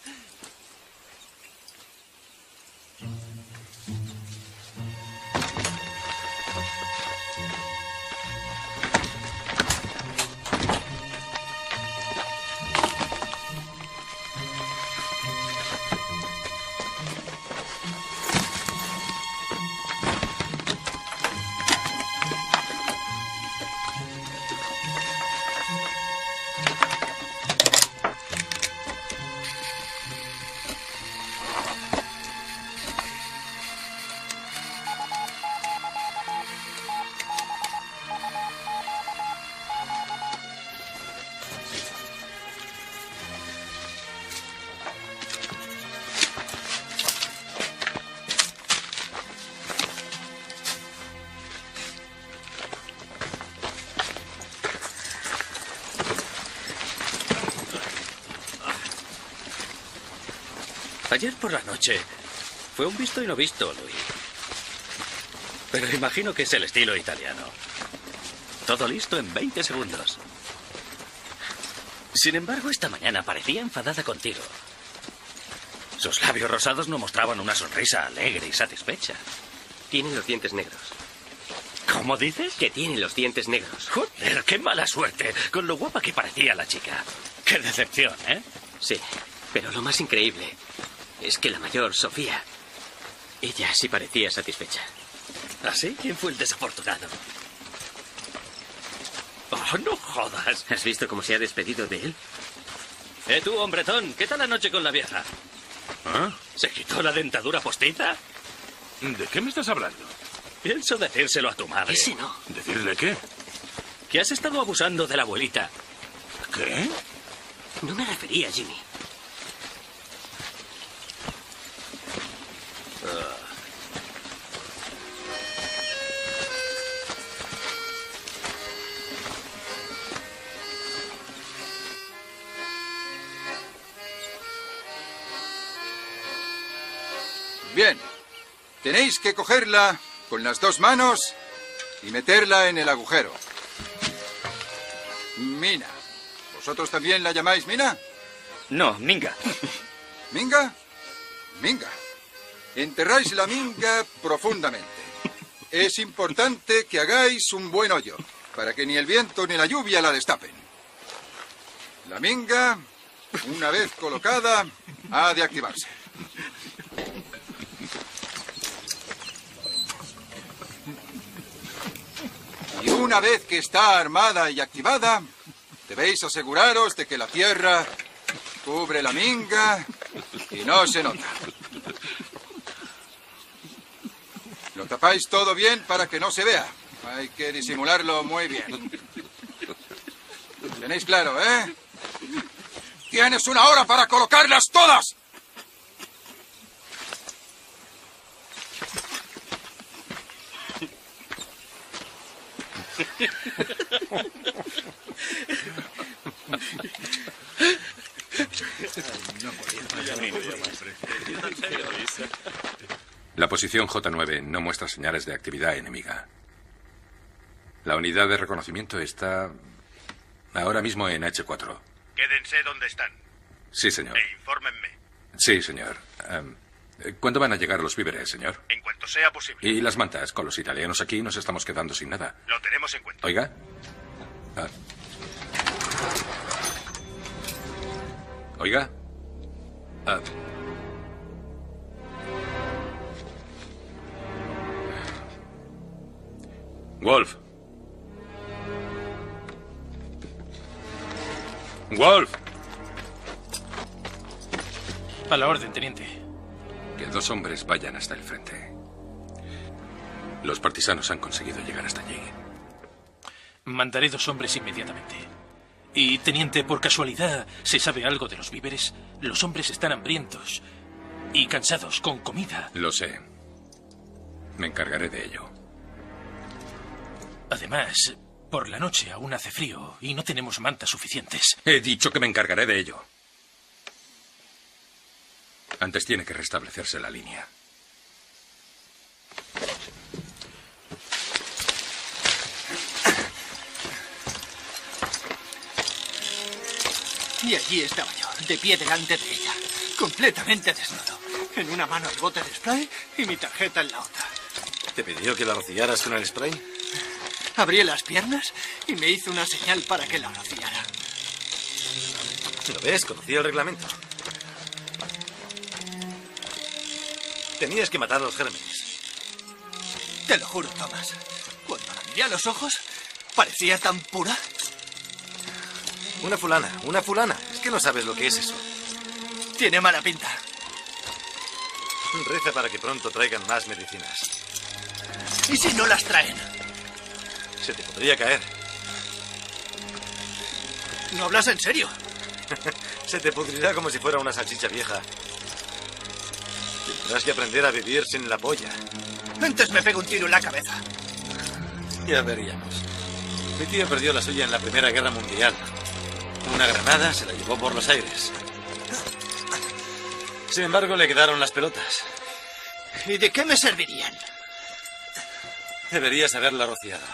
Ayer por la noche fue un visto y no visto, Luis. Pero imagino que es el estilo italiano. Todo listo en 20 segundos. Sin embargo, esta mañana parecía enfadada contigo. Sus labios rosados no mostraban una sonrisa alegre y satisfecha. Tiene los dientes negros. ¿Cómo dices? Que tiene los dientes negros. Joder, qué mala suerte. Con lo guapa que parecía la chica. Qué decepción, ¿eh? Sí, pero lo más increíble es que la mayor, Sofía, ella sí parecía satisfecha. ¿Así? ¿Quién fue el desafortunado? Oh, no jodas. ¿Has visto cómo se ha despedido de él? Eh, tú, hombretón, ¿qué tal la noche con la vieja? ¿Ah? ¿Se quitó la dentadura postiza? ¿De qué me estás hablando? Pienso decírselo a tu madre. Ese no. ¿Decirle qué? Que has estado abusando de la abuelita. ¿Qué? No me refería a Jimmy. Bien. Tenéis que cogerla con las dos manos y meterla en el agujero. Mina. ¿Vosotros también la llamáis Mina? No, Minga. ¿Minga? Minga. Enterráis la minga profundamente. Es importante que hagáis un buen hoyo, para que ni el viento ni la lluvia la destapen. La minga, una vez colocada, ha de activarse. Y una vez que está armada y activada, debéis aseguraros de que la tierra cubre la minga y no se nota. Lo tapáis todo bien para que no se vea. Hay que disimularlo muy bien. Tenéis claro, ¿eh? Tienes una hora para colocarlas todas. La posición J9 no muestra señales de actividad enemiga. La unidad de reconocimiento está ahora mismo en H4. Quédense donde están Sí, señor. e infórmenme Sí, señor. Em, ¿Cuándo van a llegar los víveres, señor? en cuanto sea posible. Y las mantas, con los italianos aquí nos estamos quedando sin nada. Lo tenemos en cuenta. Oiga. Ah. Oiga. Ah. Wolf. Wolf. A la orden, teniente. Que dos hombres vayan hasta el frente. Los partisanos han conseguido llegar hasta allí. Mandaré dos hombres inmediatamente. Y, teniente, por casualidad, ¿se sabe algo de los víveres? Los hombres están hambrientos y cansados, con comida. Lo sé. Me encargaré de ello. Además, por la noche aún hace frío y no tenemos mantas suficientes. He dicho que me encargaré de ello. Antes tiene que restablecerse la línea. Y allí estaba yo, de pie delante de ella, completamente desnudo. En una mano el bote de spray y mi tarjeta en la otra. ¿Te pidió que la rociaras con el spray? Abrí las piernas y me hizo una señal para que la rociara. ¿Lo ves? Conocía el reglamento. Tenías que matar los gérmenes. Te lo juro, Thomas. Cuando la miré a los ojos, parecía tan pura. Una fulana, una fulana. Es que no sabes lo que es eso. Tiene mala pinta. Reza para que pronto traigan más medicinas. ¿Y si no las traen? Se te podría caer. ¿No hablas en serio? Se te pudrirá como si fuera una salchicha vieja. Tendrás que aprender a vivir sin la polla. Antes me pego un tiro en la cabeza. Ya veríamos. Mi tío perdió la suya en la Primera Guerra Mundial. Una granada se la llevó por los aires. Sin embargo, le quedaron las pelotas. ¿Y de qué me servirían? Deberías haberla rociado.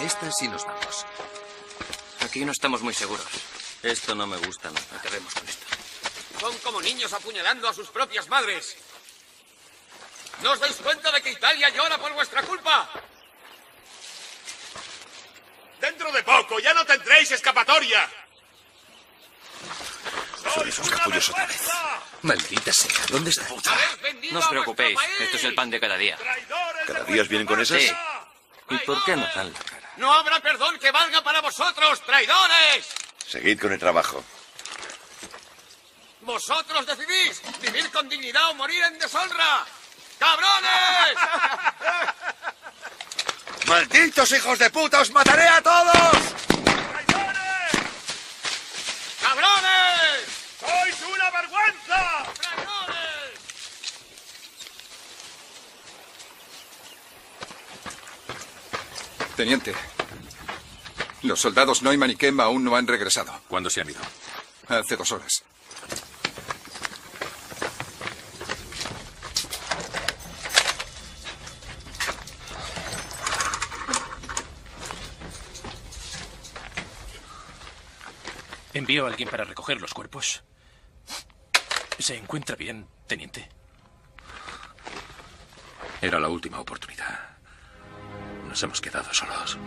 Estas y nos vamos. Aquí no estamos muy seguros. Esto no me gusta nada. Acabemos con esto. Son como niños apuñalando a sus propias madres. ¿No os dais cuenta de que Italia llora por vuestra culpa? Dentro de poco ya no tendréis escapatoria. Son esos capullos otra vez. Maldita sea, ¿dónde está? No os preocupéis, esto es el pan de cada día. ¿Cada día os vienen con esas? Sí. ¿Y por qué nos dan la cara? ¡No habrá perdón que valga para vosotros, traidores! Seguid con el trabajo. Vosotros decidís vivir con dignidad o morir en deshonra. ¡Cabrones! ¡Malditos hijos de puta! ¡Os mataré a todos! ¡Cabrones! ¡Sois una vergüenza! Teniente, los soldados Neumann y Kem aún no han regresado. ¿Cuándo se han ido? Hace dos horas. Envío a alguien para recoger los cuerpos. ¿Se encuentra bien, teniente? Era la última oportunidad. Nos hemos quedado solos.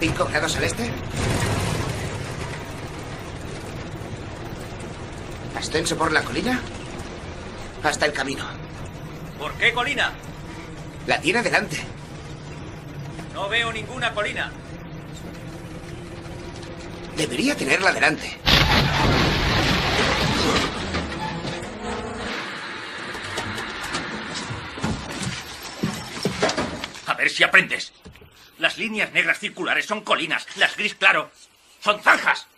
¿Cinco grados al este? ¿Ascenso por la colina? Hasta el camino. ¿Por qué colina? La tiene delante. No veo ninguna colina. Debería tenerla delante. A ver si aprendes. Las líneas negras circulares son colinas, las gris claro son zanjas.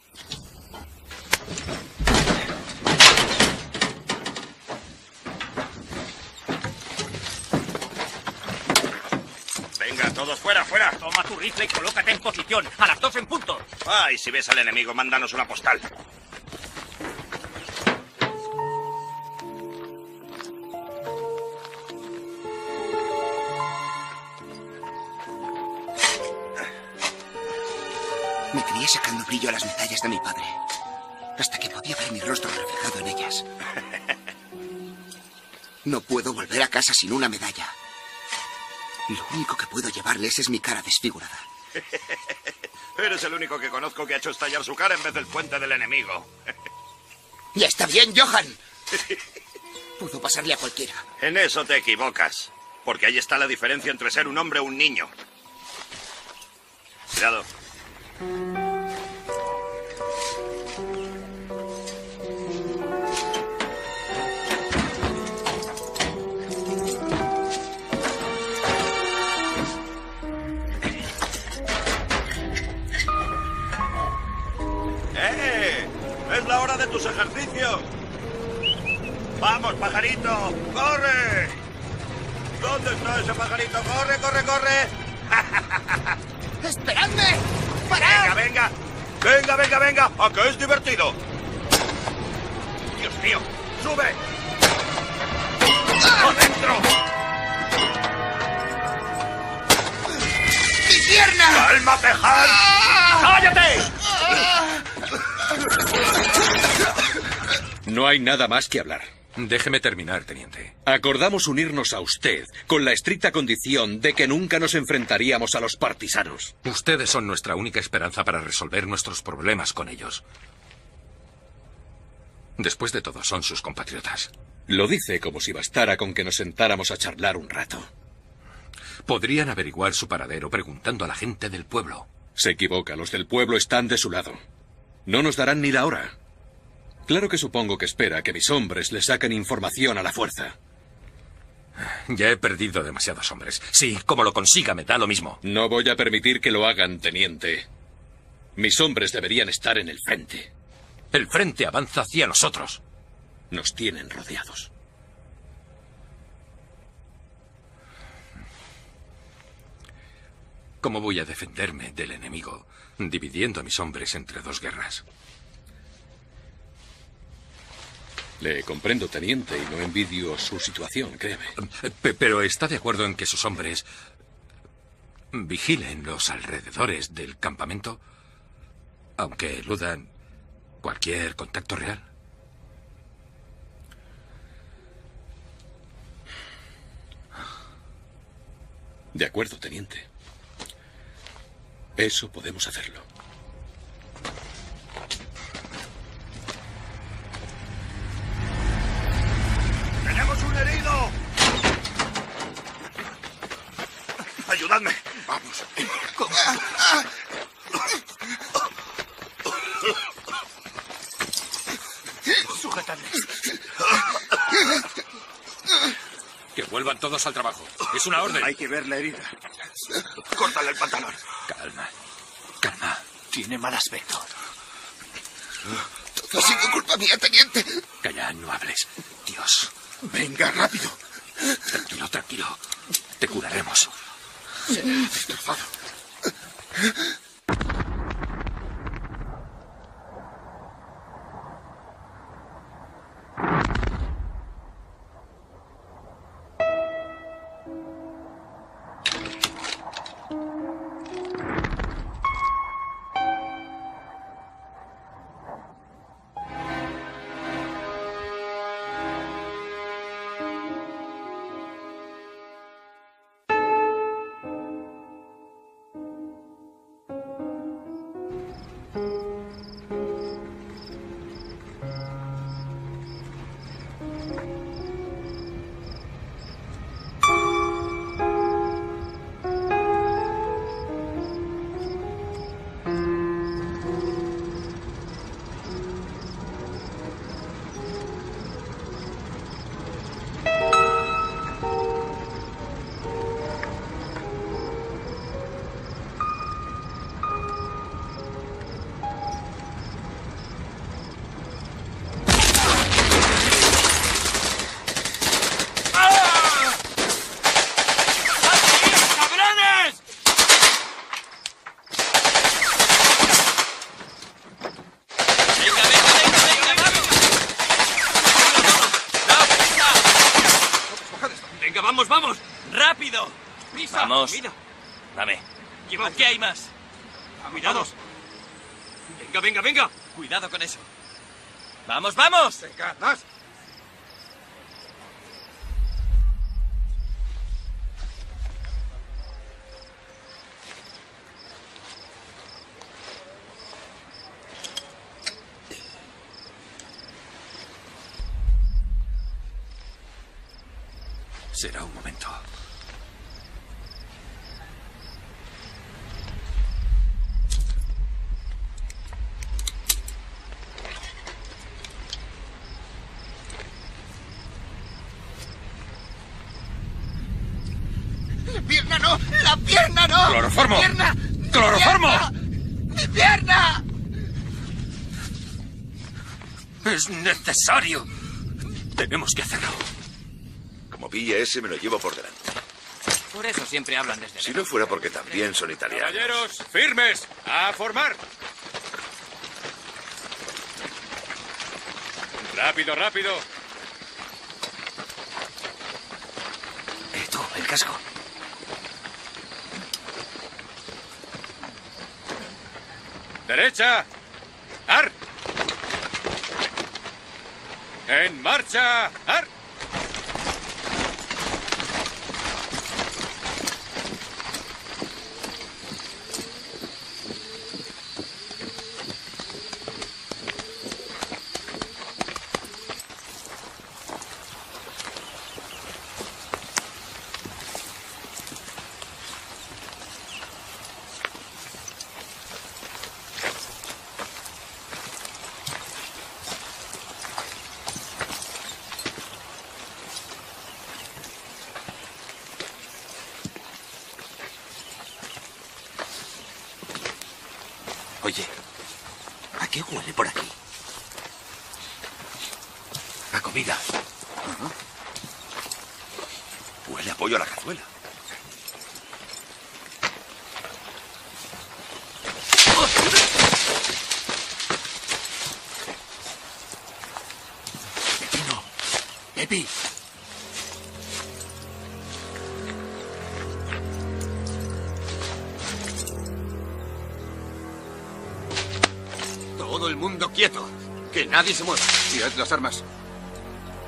Venga, todos fuera, fuera. Toma tu rifle y colócate en posición. A las dos en punto. Ay, si ves al enemigo, mándanos una postal. Me crié sacando brillo a las medallas de mi padre. Hasta que podía ver mi rostro reflejado en ellas. No puedo volver a casa sin una medalla. Lo único que puedo llevarles es mi cara desfigurada. Eres el único que conozco que ha hecho estallar su cara en vez del puente del enemigo. Ya está bien, Johan. Puedo pasarle a cualquiera. En eso te equivocas. Porque ahí está la diferencia entre ser un hombre o un niño. Cuidado. Tus ejercicios! ¡Vamos, pajarito! ¡Corre! ¿Dónde está ese pajarito? ¡Corre, corre, corre! ¡Esperadme! ¡Venga, venga! ¡Venga, venga, venga! ¡A que es divertido! ¡Dios mío! ¡Sube! ¡Adentro! ¡Mi pierna! ¡Cálmate, Hans! ¡Cállate! No hay nada más que hablar. Déjeme terminar, teniente. Acordamos unirnos a usted con la estricta condición de que nunca nos enfrentaríamos a los partisanos. Ustedes son nuestra única esperanza para resolver nuestros problemas con ellos. Después de todo, son sus compatriotas. Lo dice como si bastara con que nos sentáramos a charlar un rato. Podrían averiguar su paradero preguntando a la gente del pueblo. Se equivoca, los del pueblo están de su lado. No nos darán ni la hora. Claro que supongo que espera que mis hombres le saquen información a la fuerza. Ya he perdido demasiados hombres. Sí, como lo consiga, me da lo mismo. No voy a permitir que lo hagan, teniente. Mis hombres deberían estar en el frente. El frente avanza hacia nosotros. Nos tienen rodeados. ¿Cómo voy a defenderme del enemigo dividiendo a mis hombres entre dos guerras? Le comprendo, teniente, y no envidio su situación, créeme. Pero está de acuerdo en que sus hombres vigilen los alrededores del campamento, aunque eludan cualquier contacto real. De acuerdo, teniente. Eso podemos hacerlo. Todos al trabajo. Es una orden. Hay que ver la herida. Córtale el pantalón. Calma. Tiene mal aspecto. Todo ha sido culpa mía, teniente. Calla, no hables. Dios. Venga, rápido. Tranquilo, tranquilo. Te curaremos. Destrozado. Vamos! Venga, ¡Cloroformo! ¡Mi pierna! ¡Mi ¡Cloroformo! ¡Mi pierna! Es necesario. Tenemos que hacerlo. Como pille ese, me lo llevo por delante. Por eso siempre hablan desde Si no fuera porque también son italianos. Caballeros, firmes, a formar. Rápido, rápido. Eh, tú, el casco. Derecha. Ar. En marcha. Ar. Nadie se mueva. Tirad las armas.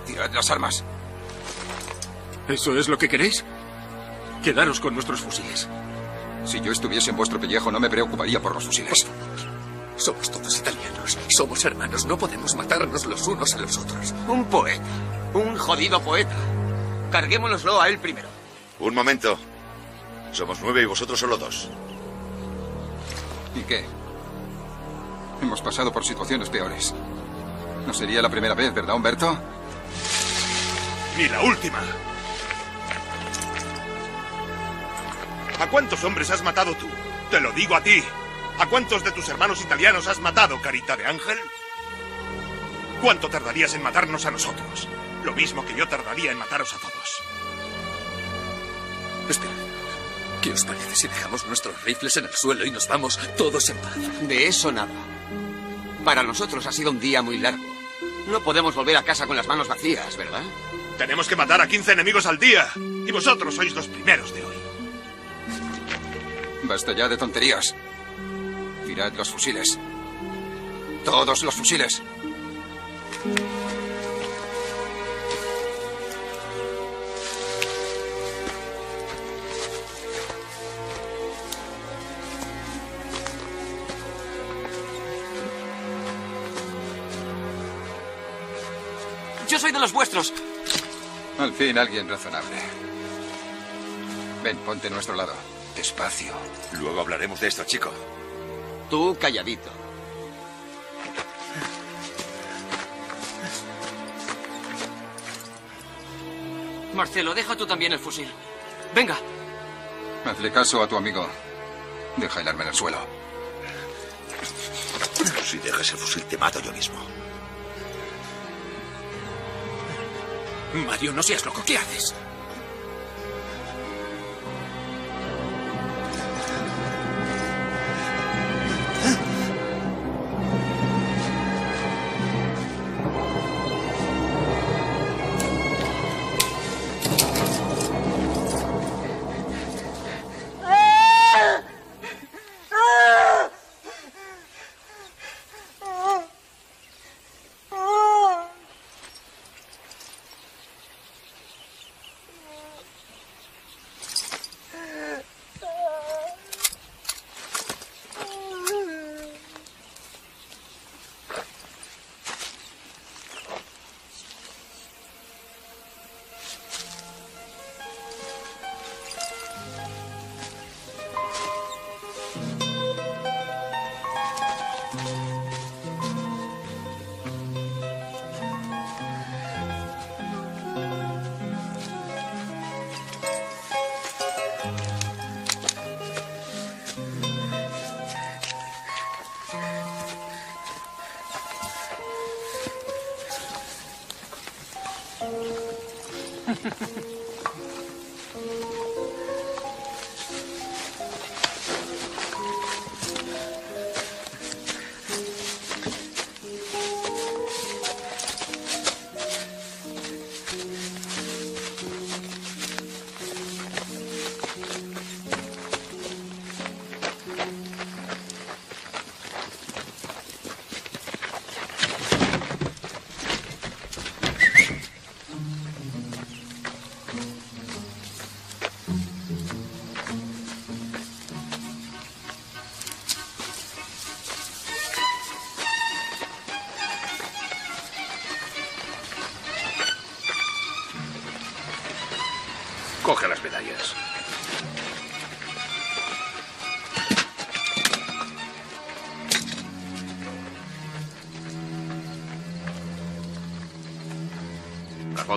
Tirad las armas. ¿Eso es lo que queréis? Quedaros con nuestros fusiles. Si yo estuviese en vuestro pellejo, no me preocuparía por los fusiles. Somos todos italianos. Somos hermanos. No podemos matarnos los unos a los otros. Un poeta. Un jodido poeta. Carguémonoslo a él primero. Un momento. Somos nueve y vosotros solo dos. ¿Y qué? Hemos pasado por situaciones peores. No sería la primera vez, ¿verdad, Humberto? Ni la última. ¿A cuántos hombres has matado tú? Te lo digo a ti. ¿A cuántos de tus hermanos italianos has matado, carita de ángel? ¿Cuánto tardarías en matarnos a nosotros? Lo mismo que yo tardaría en mataros a todos. Espera. ¿Qué os parece si dejamos nuestros rifles en el suelo y nos vamos todos en paz? De eso nada. Para nosotros ha sido un día muy largo. No podemos volver a casa con las manos vacías, ¿verdad? Tenemos que matar a 15 enemigos al día. Y vosotros sois los primeros de hoy. Basta ya de tonterías. Tirad los fusiles. Todos los fusiles. Al fin alguien razonable. Ven, ponte a nuestro lado. Despacio. Luego hablaremos de esto, chico. Tú calladito. Marcelo, deja tú también el fusil. Venga. Hazle caso a tu amigo. Deja el arma en el suelo. Si dejas el fusil, te mato yo mismo. Mario, no seas loco. ¿Qué haces?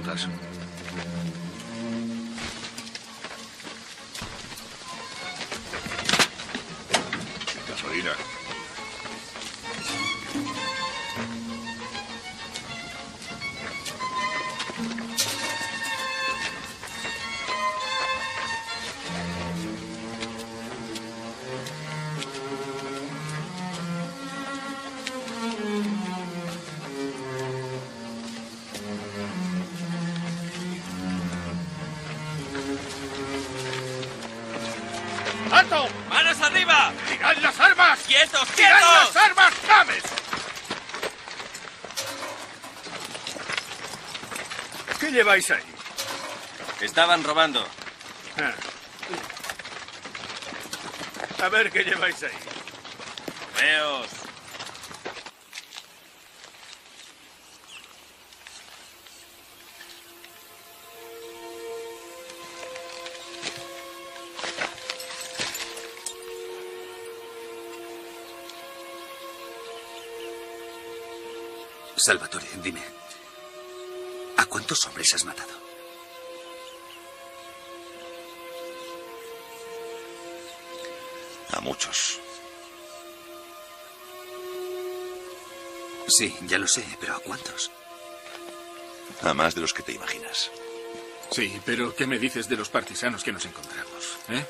Las lleváis ahí? Estaban robando. Ah, A ver qué lleváis ahí. Veos. Salvatore, dime. ¿A cuántos hombres has matado? A muchos. Sí, ya lo sé, pero ¿a cuántos? A más de los que te imaginas. Sí, pero ¿qué me dices de los partisanos que nos encontramos? ¿Eh?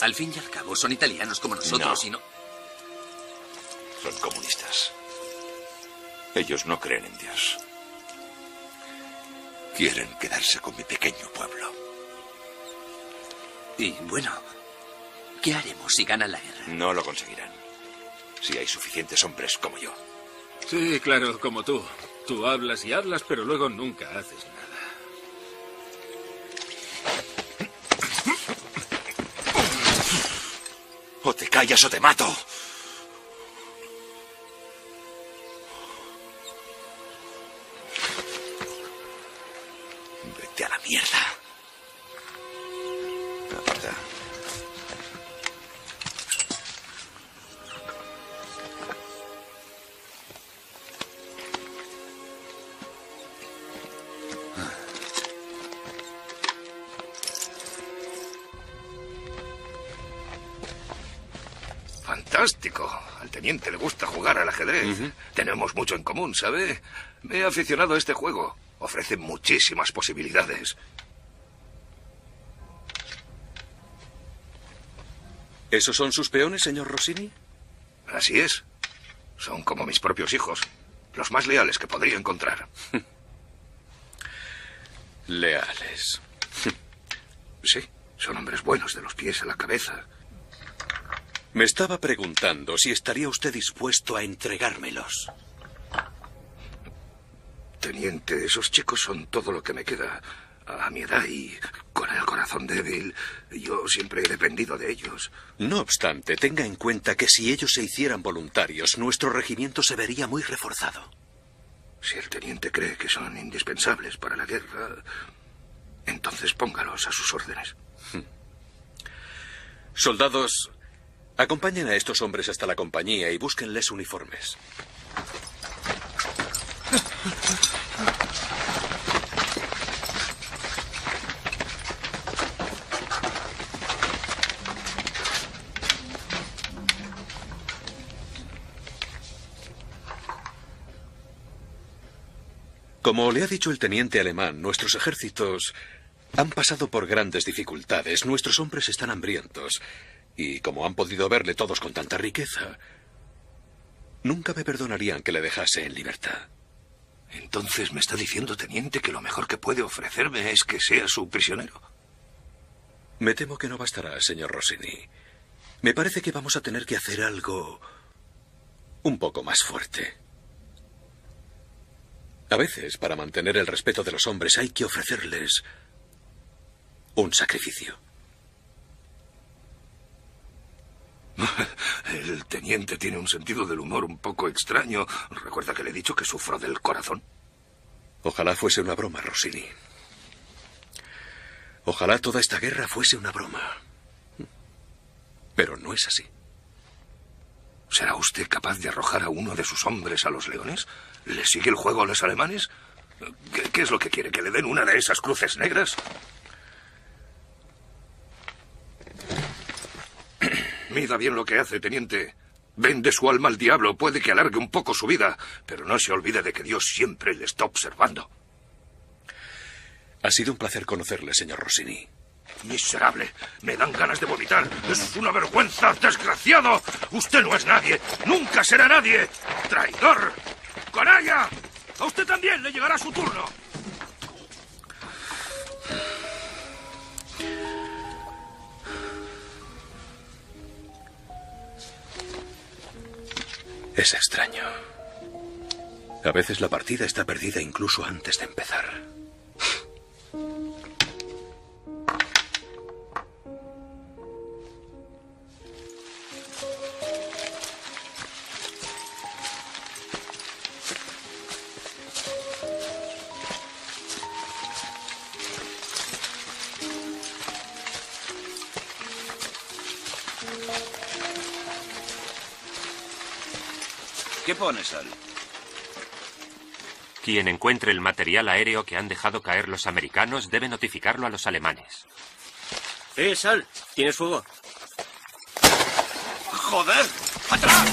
Al fin y al cabo, son italianos como nosotros No. y no... Son comunistas. Ellos no creen en Dios. Quieren quedarse con mi pequeño pueblo. Y bueno, ¿qué haremos si ganan la guerra? No lo conseguirán. Si hay suficientes hombres como yo. Sí, claro, como tú. Tú hablas y hablas, pero luego nunca haces nada. O te callas o te mato. Tenemos mucho en común, ¿sabe? Me he aficionado a este juego. Ofrece muchísimas posibilidades. ¿Esos son sus peones, señor Rossini? Así es. Son como mis propios hijos. Los más leales que podría encontrar. Leales. Sí, son hombres buenos de los pies a la cabeza. Me estaba preguntando si estaría usted dispuesto a entregármelos. Teniente, esos chicos son todo lo que me queda. A mi edad y con el corazón débil, yo siempre he dependido de ellos. No obstante, tenga en cuenta que si ellos se hicieran voluntarios, nuestro regimiento se vería muy reforzado. Si el teniente cree que son indispensables para la guerra, entonces póngalos a sus órdenes. Soldados, acompañen a estos hombres hasta la compañía y búsquenles uniformes. Como le ha dicho el teniente alemán, nuestros ejércitos han pasado por grandes dificultades. Nuestros hombres están hambrientos. Y como han podido verle todos con tanta riqueza, nunca me perdonarían que le dejase en libertad. Entonces me está diciendo, teniente, que lo mejor que puede ofrecerme es que sea su prisionero. Me temo que no bastará, señor Rossini. Me parece que vamos a tener que hacer algo un poco más fuerte. A veces, para mantener el respeto de los hombres, hay que ofrecerles un sacrificio. El teniente tiene un sentido del humor un poco extraño. Recuerda que le he dicho que sufro del corazón. Ojalá fuese una broma, Rossini. Ojalá toda esta guerra fuese una broma. Pero no es así. ¿Será usted capaz de arrojar a uno de sus hombres a los leones? ¿Le sigue el juego a los alemanes? ¿Qué, qué es lo que quiere? ¿Que le den una de esas cruces negras? Mida bien lo que hace, teniente. Vende su alma al diablo, puede que alargue un poco su vida, pero no se olvide de que Dios siempre le está observando. Ha sido un placer conocerle, señor Rossini. Miserable, me dan ganas de vomitar. Es una vergüenza, desgraciado. Usted no es nadie, nunca será nadie. Traidor. ¡Canalla! A usted también le llegará su turno. Es extraño. A veces la partida está perdida incluso antes de empezar. ¿Qué pones, Al? Quien encuentre el material aéreo que han dejado caer los americanos debe notificarlo a los alemanes. Eh, Sal, ¿tienes fuego? ¡Joder! ¡Atrás!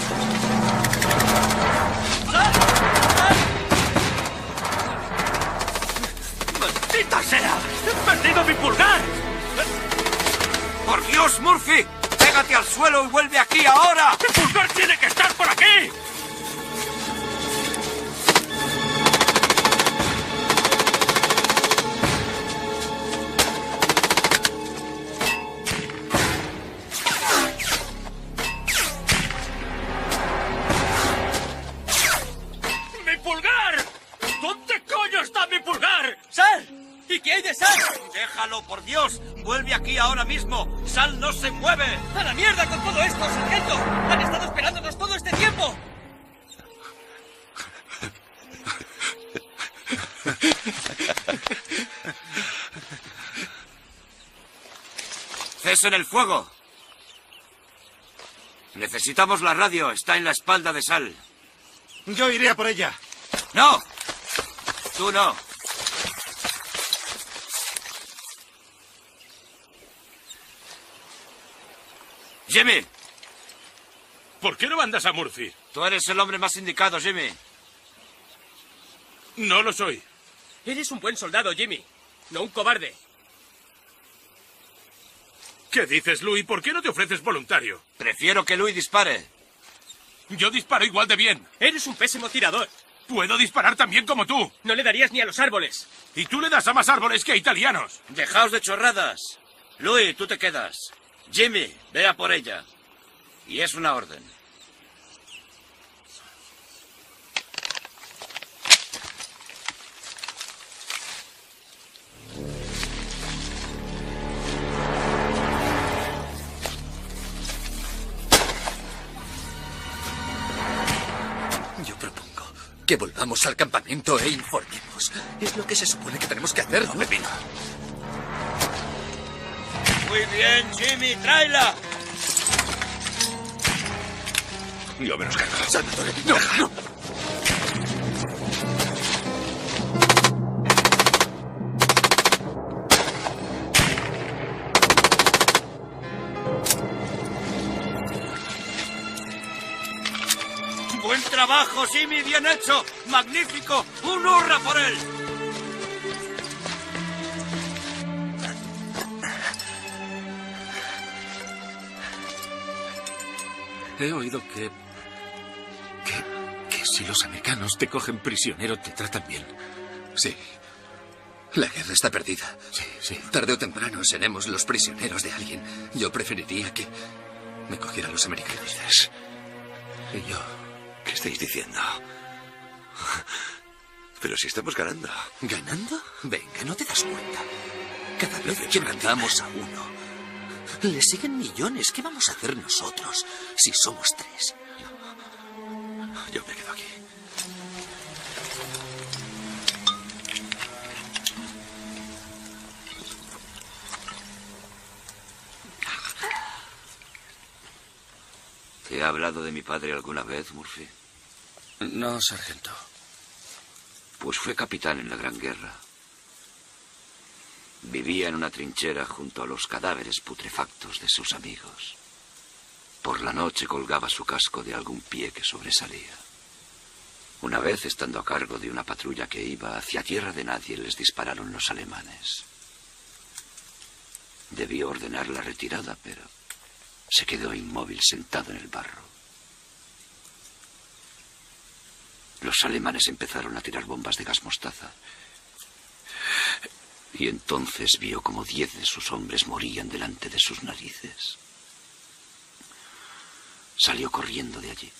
¡Maldita sea! ¡He perdido mi pulgar! ¡Por Dios, Murphy! ¡Pégate al suelo y vuelve aquí ahora! ¡Mi pulgar tiene que estar por aquí! Dios. Vuelve aquí ahora mismo. Sal no se mueve. ¡A la mierda con todo esto, sargento! ¡Han estado esperándonos todo este tiempo! Cesen el fuego. Necesitamos la radio. Está en la espalda de Sal. Yo iré a por ella. ¡No! Tú no. Jimmy. ¿Por qué no mandas a Murphy? Tú eres el hombre más indicado, Jimmy. No lo soy. Eres un buen soldado, Jimmy. No un cobarde. ¿Qué dices, Louis? ¿Por qué no te ofreces voluntario? Prefiero que Louis dispare. Yo disparo igual de bien. Eres un pésimo tirador. Puedo disparar también como tú. No le darías ni a los árboles. Y tú le das a más árboles que a italianos. Dejaos de chorradas. Louis, tú te quedas. Jimmy, ve a por ella. Y es una orden. Yo propongo que volvamos al campamento e informemos. Es lo que se supone que tenemos que hacer, ¿no, Pepino? Muy bien, Jimmy, tráela. Yo me los cargo. Salvatore, no, no. Buen trabajo, Jimmy, bien hecho. Magnífico. Un hurra por él. He oído que, que... que si los americanos te cogen prisionero te tratan bien. Sí. La guerra está perdida. Sí, sí. Tarde o temprano seremos los prisioneros de alguien. Yo preferiría que me cogieran los americanos. Y yo. ¿Qué estáis diciendo? Pero si estamos ganando. ¿Ganando? Venga, no te das cuenta. Cada vez que matamos a uno, le siguen millones. ¿Qué vamos a hacer nosotros si somos tres? Yo me quedo aquí. ¿Te ha hablado de mi padre alguna vez, Murphy? No, sargento. Pues fue capitán en la Gran Guerra. Vivía en una trinchera junto a los cadáveres putrefactos de sus amigos. Por la noche colgaba su casco de algún pie que sobresalía. Una vez, estando a cargo de una patrulla que iba hacia tierra de nadie, les dispararon los alemanes. Debió ordenar la retirada, pero se quedó inmóvil sentado en el barro. Los alemanes empezaron a tirar bombas de gas mostaza. Y entonces vio como diez de sus hombres morían delante de sus narices. Salió corriendo de allí.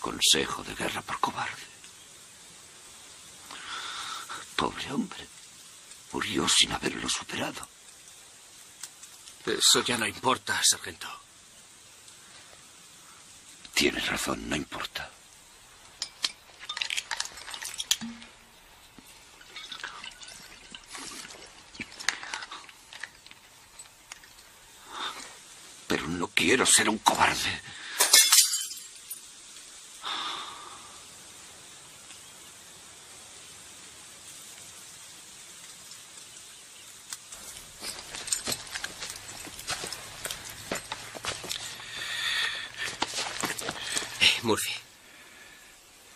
Consejo de guerra por cobarde. Pobre hombre. Murió sin haberlo superado. Eso ya no importa, sargento. Tienes razón, no importa. Pero no quiero ser un cobarde. Eh, Murphy.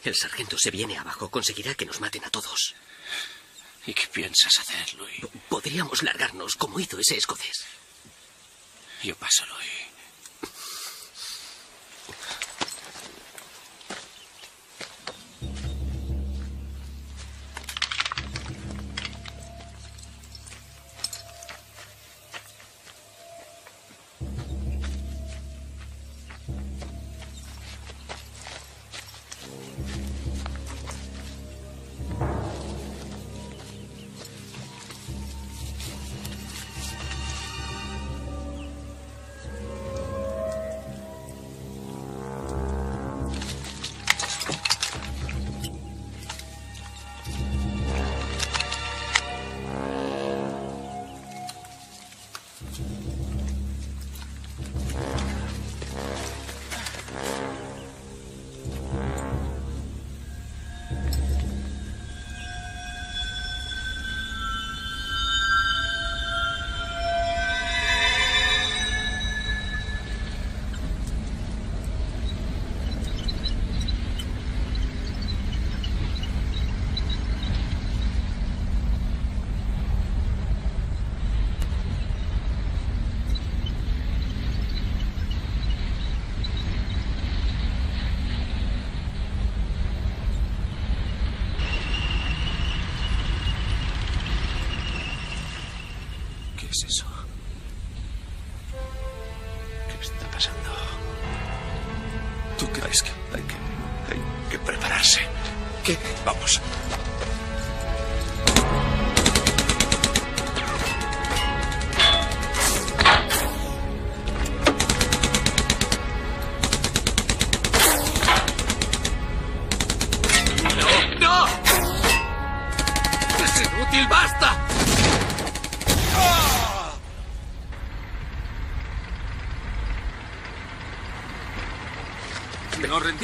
El sargento se viene abajo. Conseguirá que nos maten a todos. ¿Y qué piensas hacer, Louis? Podríamos largarnos como hizo ese escocés. Yo paso, Louis.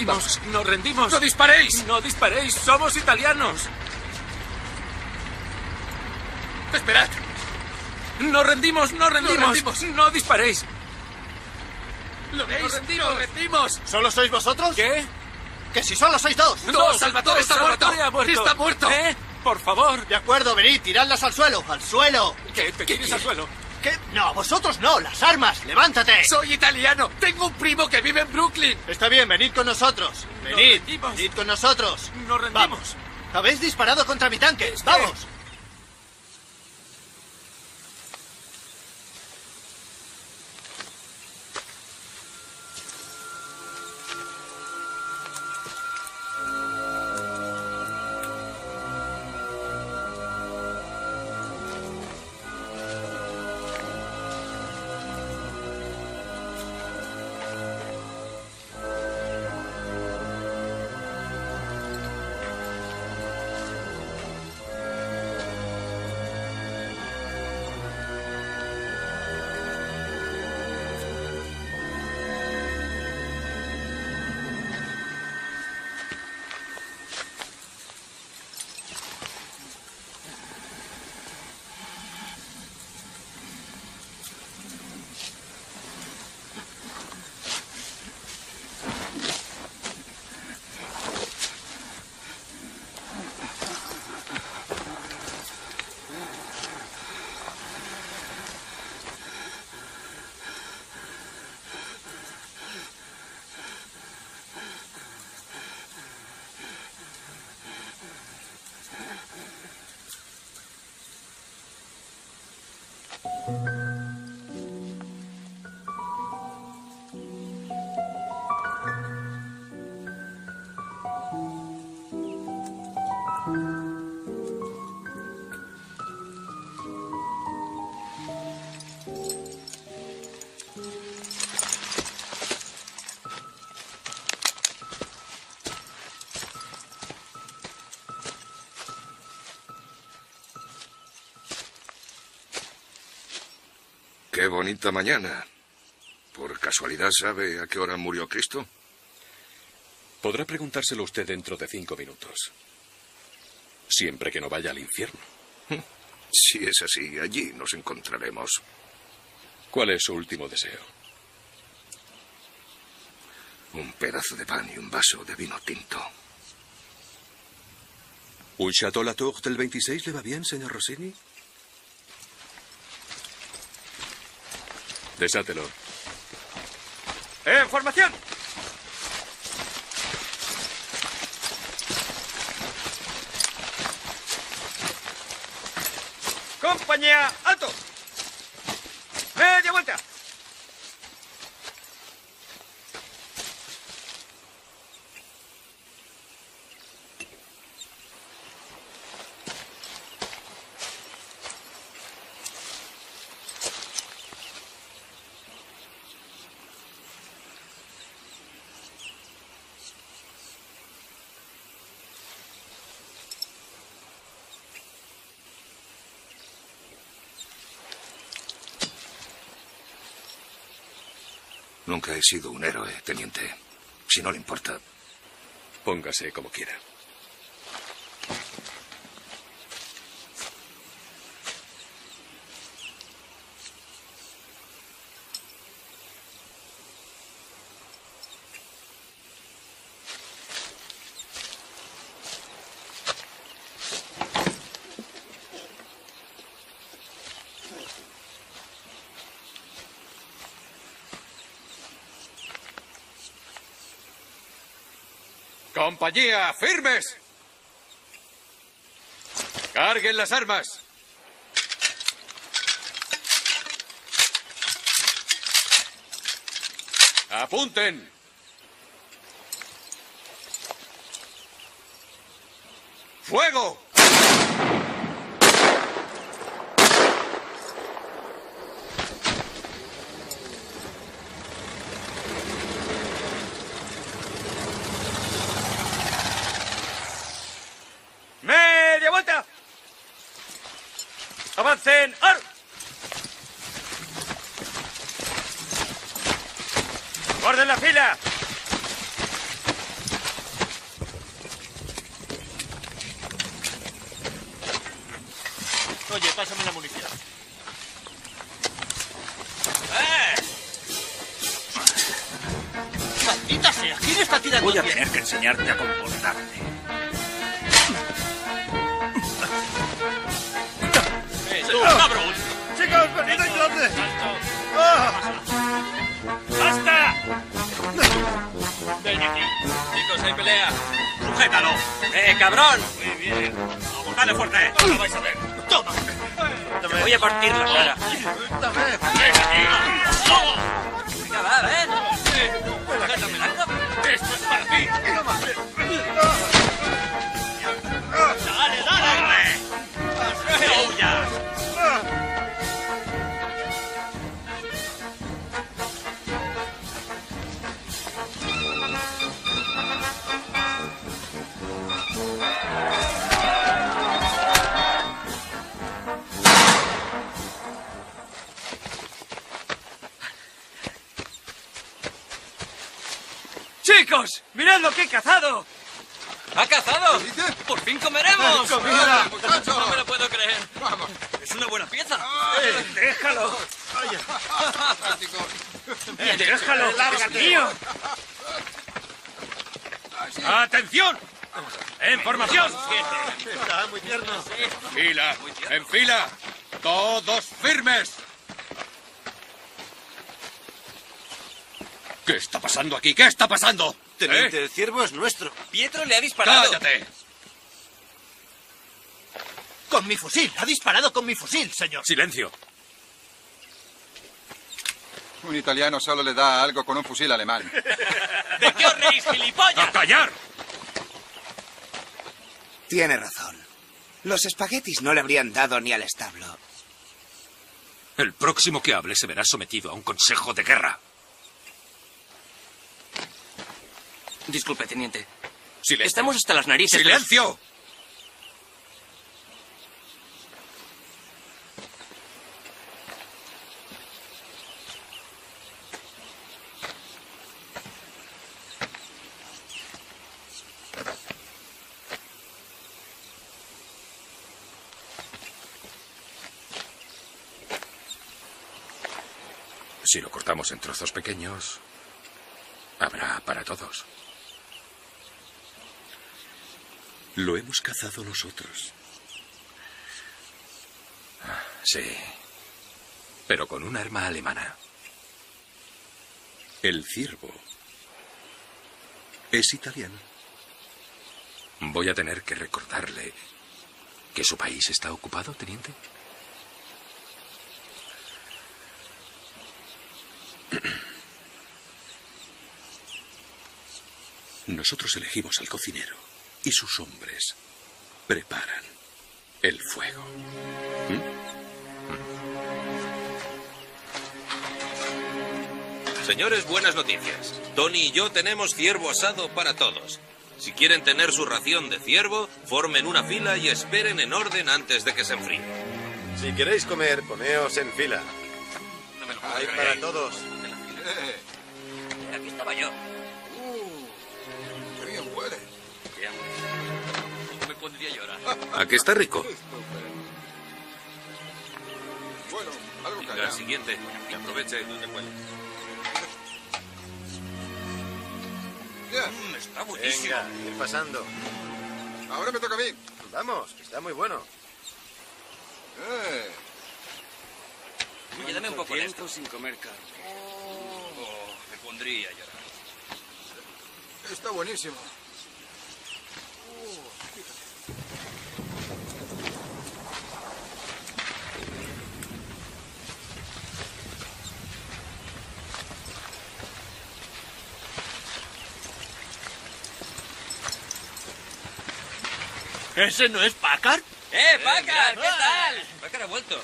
Rendimos, nos rendimos. ¡No disparéis! No disparéis, somos italianos. ¡Esperad! Nos rendimos, nos rendimos. rendimos. No disparéis. ¿Lo veis? Nos rendimos. ¡Nos rendimos! ¿Solo sois vosotros? ¿Qué? Que si solo sois dos. No, Salvatore está Salvatore muerto. ha muerto. Está muerto. ¿Eh? Por favor. De acuerdo, venid, tiradlas al suelo. ¡Al suelo! ¿Qué? ¿Te quieres al suelo? ¿Qué? No, vosotros no, las armas. ¡Levántate! Soy italiano. Tengo un primo que vive en Brooklyn. Está bien, venid con nosotros. Venid, venid con nosotros. Nos rendimos. Vamos. Habéis disparado contra mi tanque. ¡Vamos! Bonita mañana. ¿Por casualidad sabe a qué hora murió Cristo? Podrá preguntárselo usted dentro de cinco minutos. Siempre que no vaya al infierno. Si es así, allí nos encontraremos. ¿Cuál es su último deseo? Un pedazo de pan y un vaso de vino tinto. ¿Un Chateau Latour del 26 le va bien, señor Rossini? Desátelo. ¡En formación! Compañía, alto. Media vuelta. Nunca he sido un héroe, teniente. Si no le importa. Póngase como quiera. Compañía, firmes. Carguen las armas. Apunten. ¡Fuego! Media vuelta. Avancen. ¡Ar! Guarden la fila. Oye, pásame la munición. ¡Maldita sea! ¿Quién está tirando Voy a piedras? tener que enseñarte a comportarte. ¡Eh, tú, cabrón! ¡Chicos, venid a ayudarme! ¡Basta! Ven aquí. Chicos, hay pelea. ¡Sujétalo! ¡Eh, cabrón! Muy bien. Vamos, dale fuerte. Lo vais a ver. ¡Toma! Te voy a partir la cara. Eh, ¡Déjalo! lárgate. ¡Es mío! ¡Atención! ¡En formación! Está muy tierno. Fila, en fila. Todos firmes. ¿Qué está pasando aquí? ¿Qué está pasando? Teniente, el ciervo es nuestro. Pietro le ha disparado. ¡Cállate! Con mi fusil. Ha disparado con mi fusil, señor. Silencio. Un italiano solo le da algo con un fusil alemán. ¿De qué os reís, gilipollas? ¡A callar! Tiene razón. Los espaguetis no le habrían dado ni al establo. El próximo que hable se verá sometido a un consejo de guerra. Disculpe, teniente. Silencio. Estamos hasta las narices. de los- cortamos en trozos pequeños, habrá para todos. Lo hemos cazado nosotros. Sí. Pero con un arma alemana. El ciervo es italiano. Voy a tener que recordarle que su país está ocupado, teniente. Nosotros elegimos al cocinero y sus hombres preparan el fuego. Señores, buenas noticias. Tony y yo tenemos ciervo asado para todos. Si quieren tener su ración de ciervo, formen una fila y esperen en orden antes de que se enfríe. Si queréis comer, poneos en fila. Hay para todos. Aquí estaba yo. A llorar. ¿A qué está rico? Bueno, algo La siguiente, que aproveche. Ya. Mm, está Venga, ir pasando. Ahora me toca a mí. Vamos, está muy bueno. Eh. Oye, dame un poco de esto. sin comer carne. Oh, me pondría a llorar. Está buenísimo. ¿Ese no es Packard? ¡Eh, Packard! ¿Qué tal? Packard ha vuelto.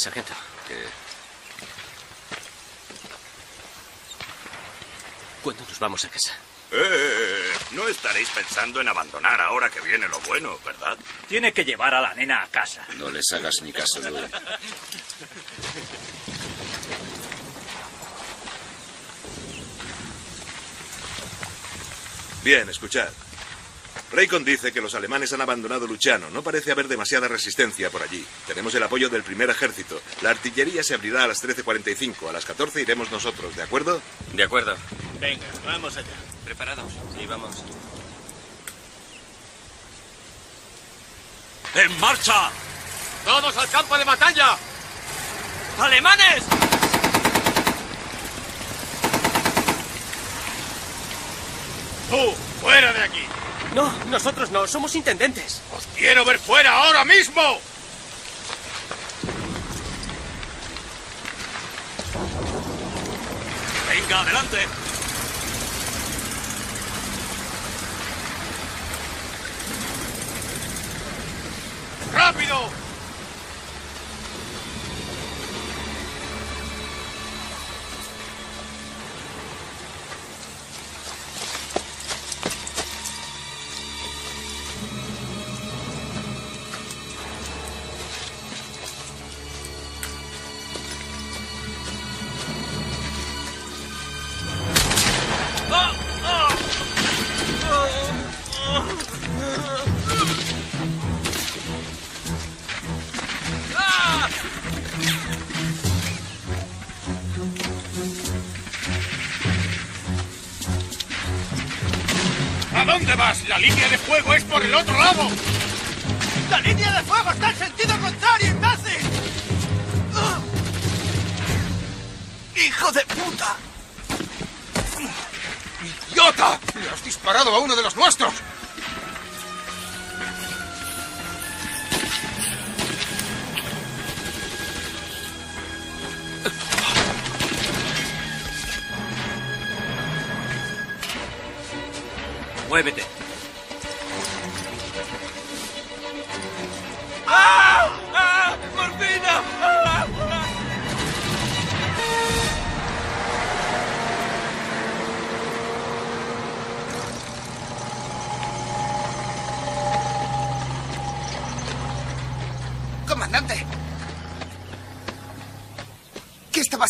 Sargento. ¿Cuándo nos vamos a casa? Eh, no estaréis pensando en abandonar ahora que viene lo bueno, ¿verdad? Tiene que llevar a la nena a casa. No les hagas ni caso, Lou. Bien, escuchad. Raycon dice que los alemanes han abandonado Luchano. No parece haber demasiada resistencia por allí. Tenemos el apoyo del primer ejército. La artillería se abrirá a las 13.45. A las 14 iremos nosotros, ¿de acuerdo? De acuerdo. Venga, vamos allá. ¿Preparados? Sí, vamos. ¡En marcha! ¡Todos al campo de batalla! ¡Alemanes! ¡Tú, fuera de aquí! No, nosotros no, somos intendentes. ¡Os quiero ver fuera ahora mismo! Venga, adelante. ¡Rápido! Por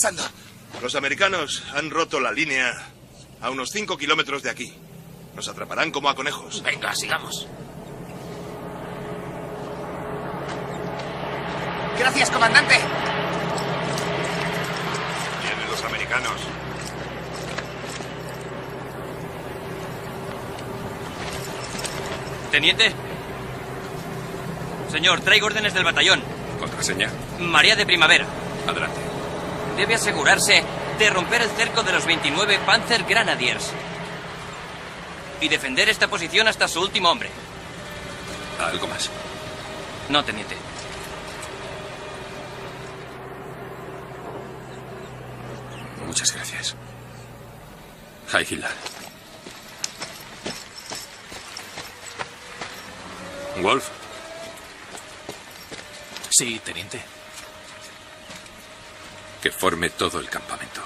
pasando? Los americanos han roto la línea a unos 5 kilómetros de aquí. Nos atraparán como a conejos. Venga, sigamos. Gracias, comandante. Vienen los americanos. Teniente. Señor, traigo órdenes del batallón. ¿Contraseña? María de Primavera. Adelante. Debe asegurarse de romper el cerco de los 29 Panzer Grenadiers. Y defender esta posición hasta su último hombre. ¿Algo más? No, teniente. Muchas gracias. High Hitler. Wolf, Sí, teniente. Forme todo el campamento.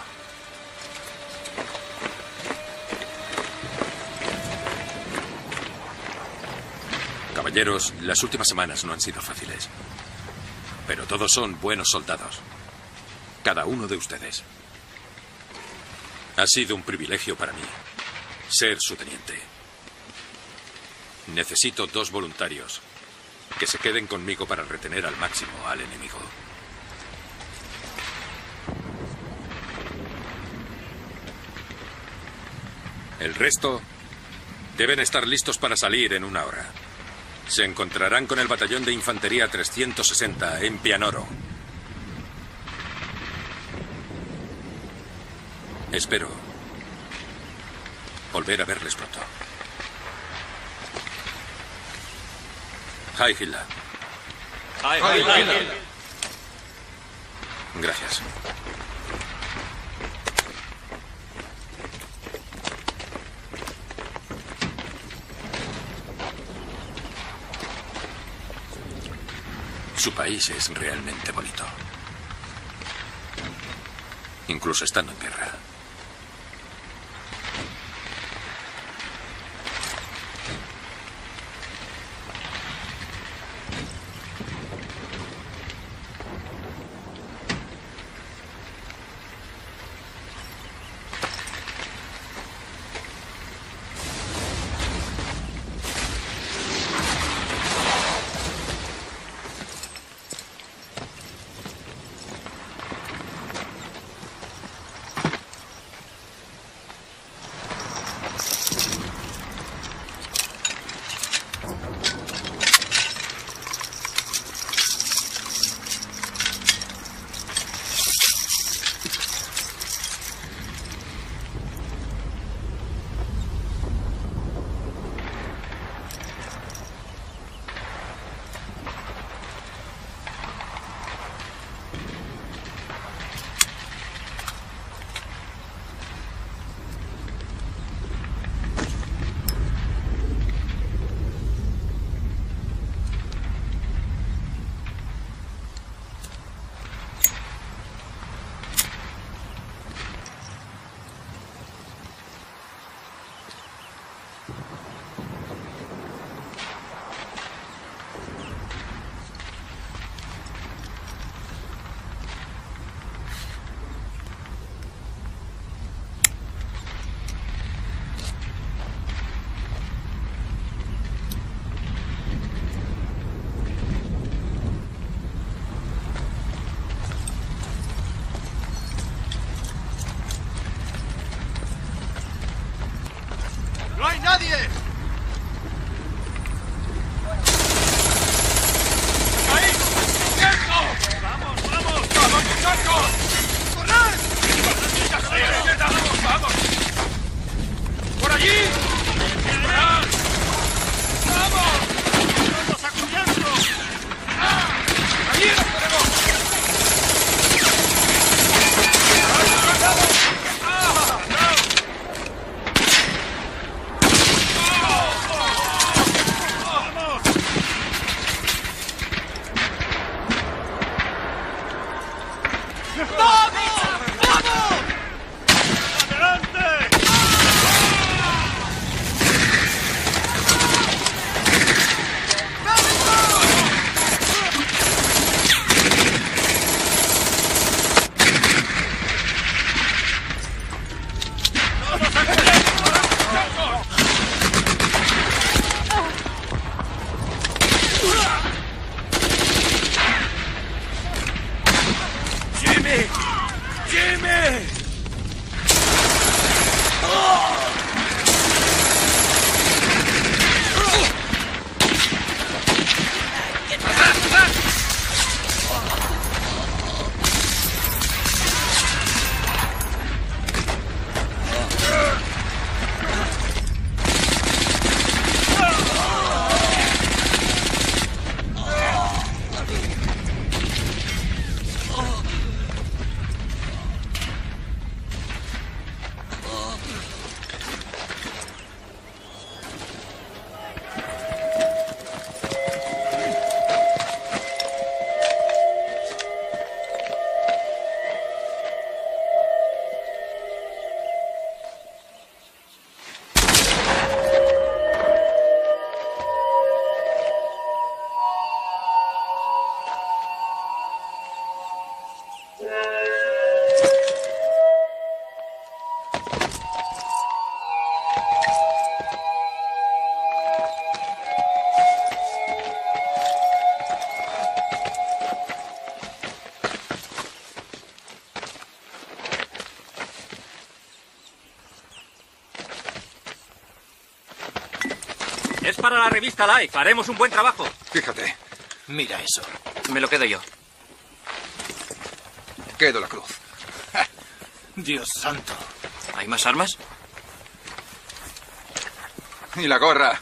Caballeros, las últimas semanas no han sido fáciles. Pero todos son buenos soldados. Cada uno de ustedes. Ha sido un privilegio para mí ser su teniente. Necesito dos voluntarios que se queden conmigo para retener al máximo al enemigo. El resto deben estar listos para salir en una hora. Se encontrarán con el batallón de infantería 360 en Pianoro. Espero volver a verles pronto. Hi, Hilda. Hi, Hilda. Gracias. Su país es realmente bonito. Incluso estando en guerra. Revista Life. Haremos un buen trabajo. Fíjate. Mira eso. Me lo quedo yo. Quedo la cruz. Dios santo. ¿Hay más armas? Y la gorra.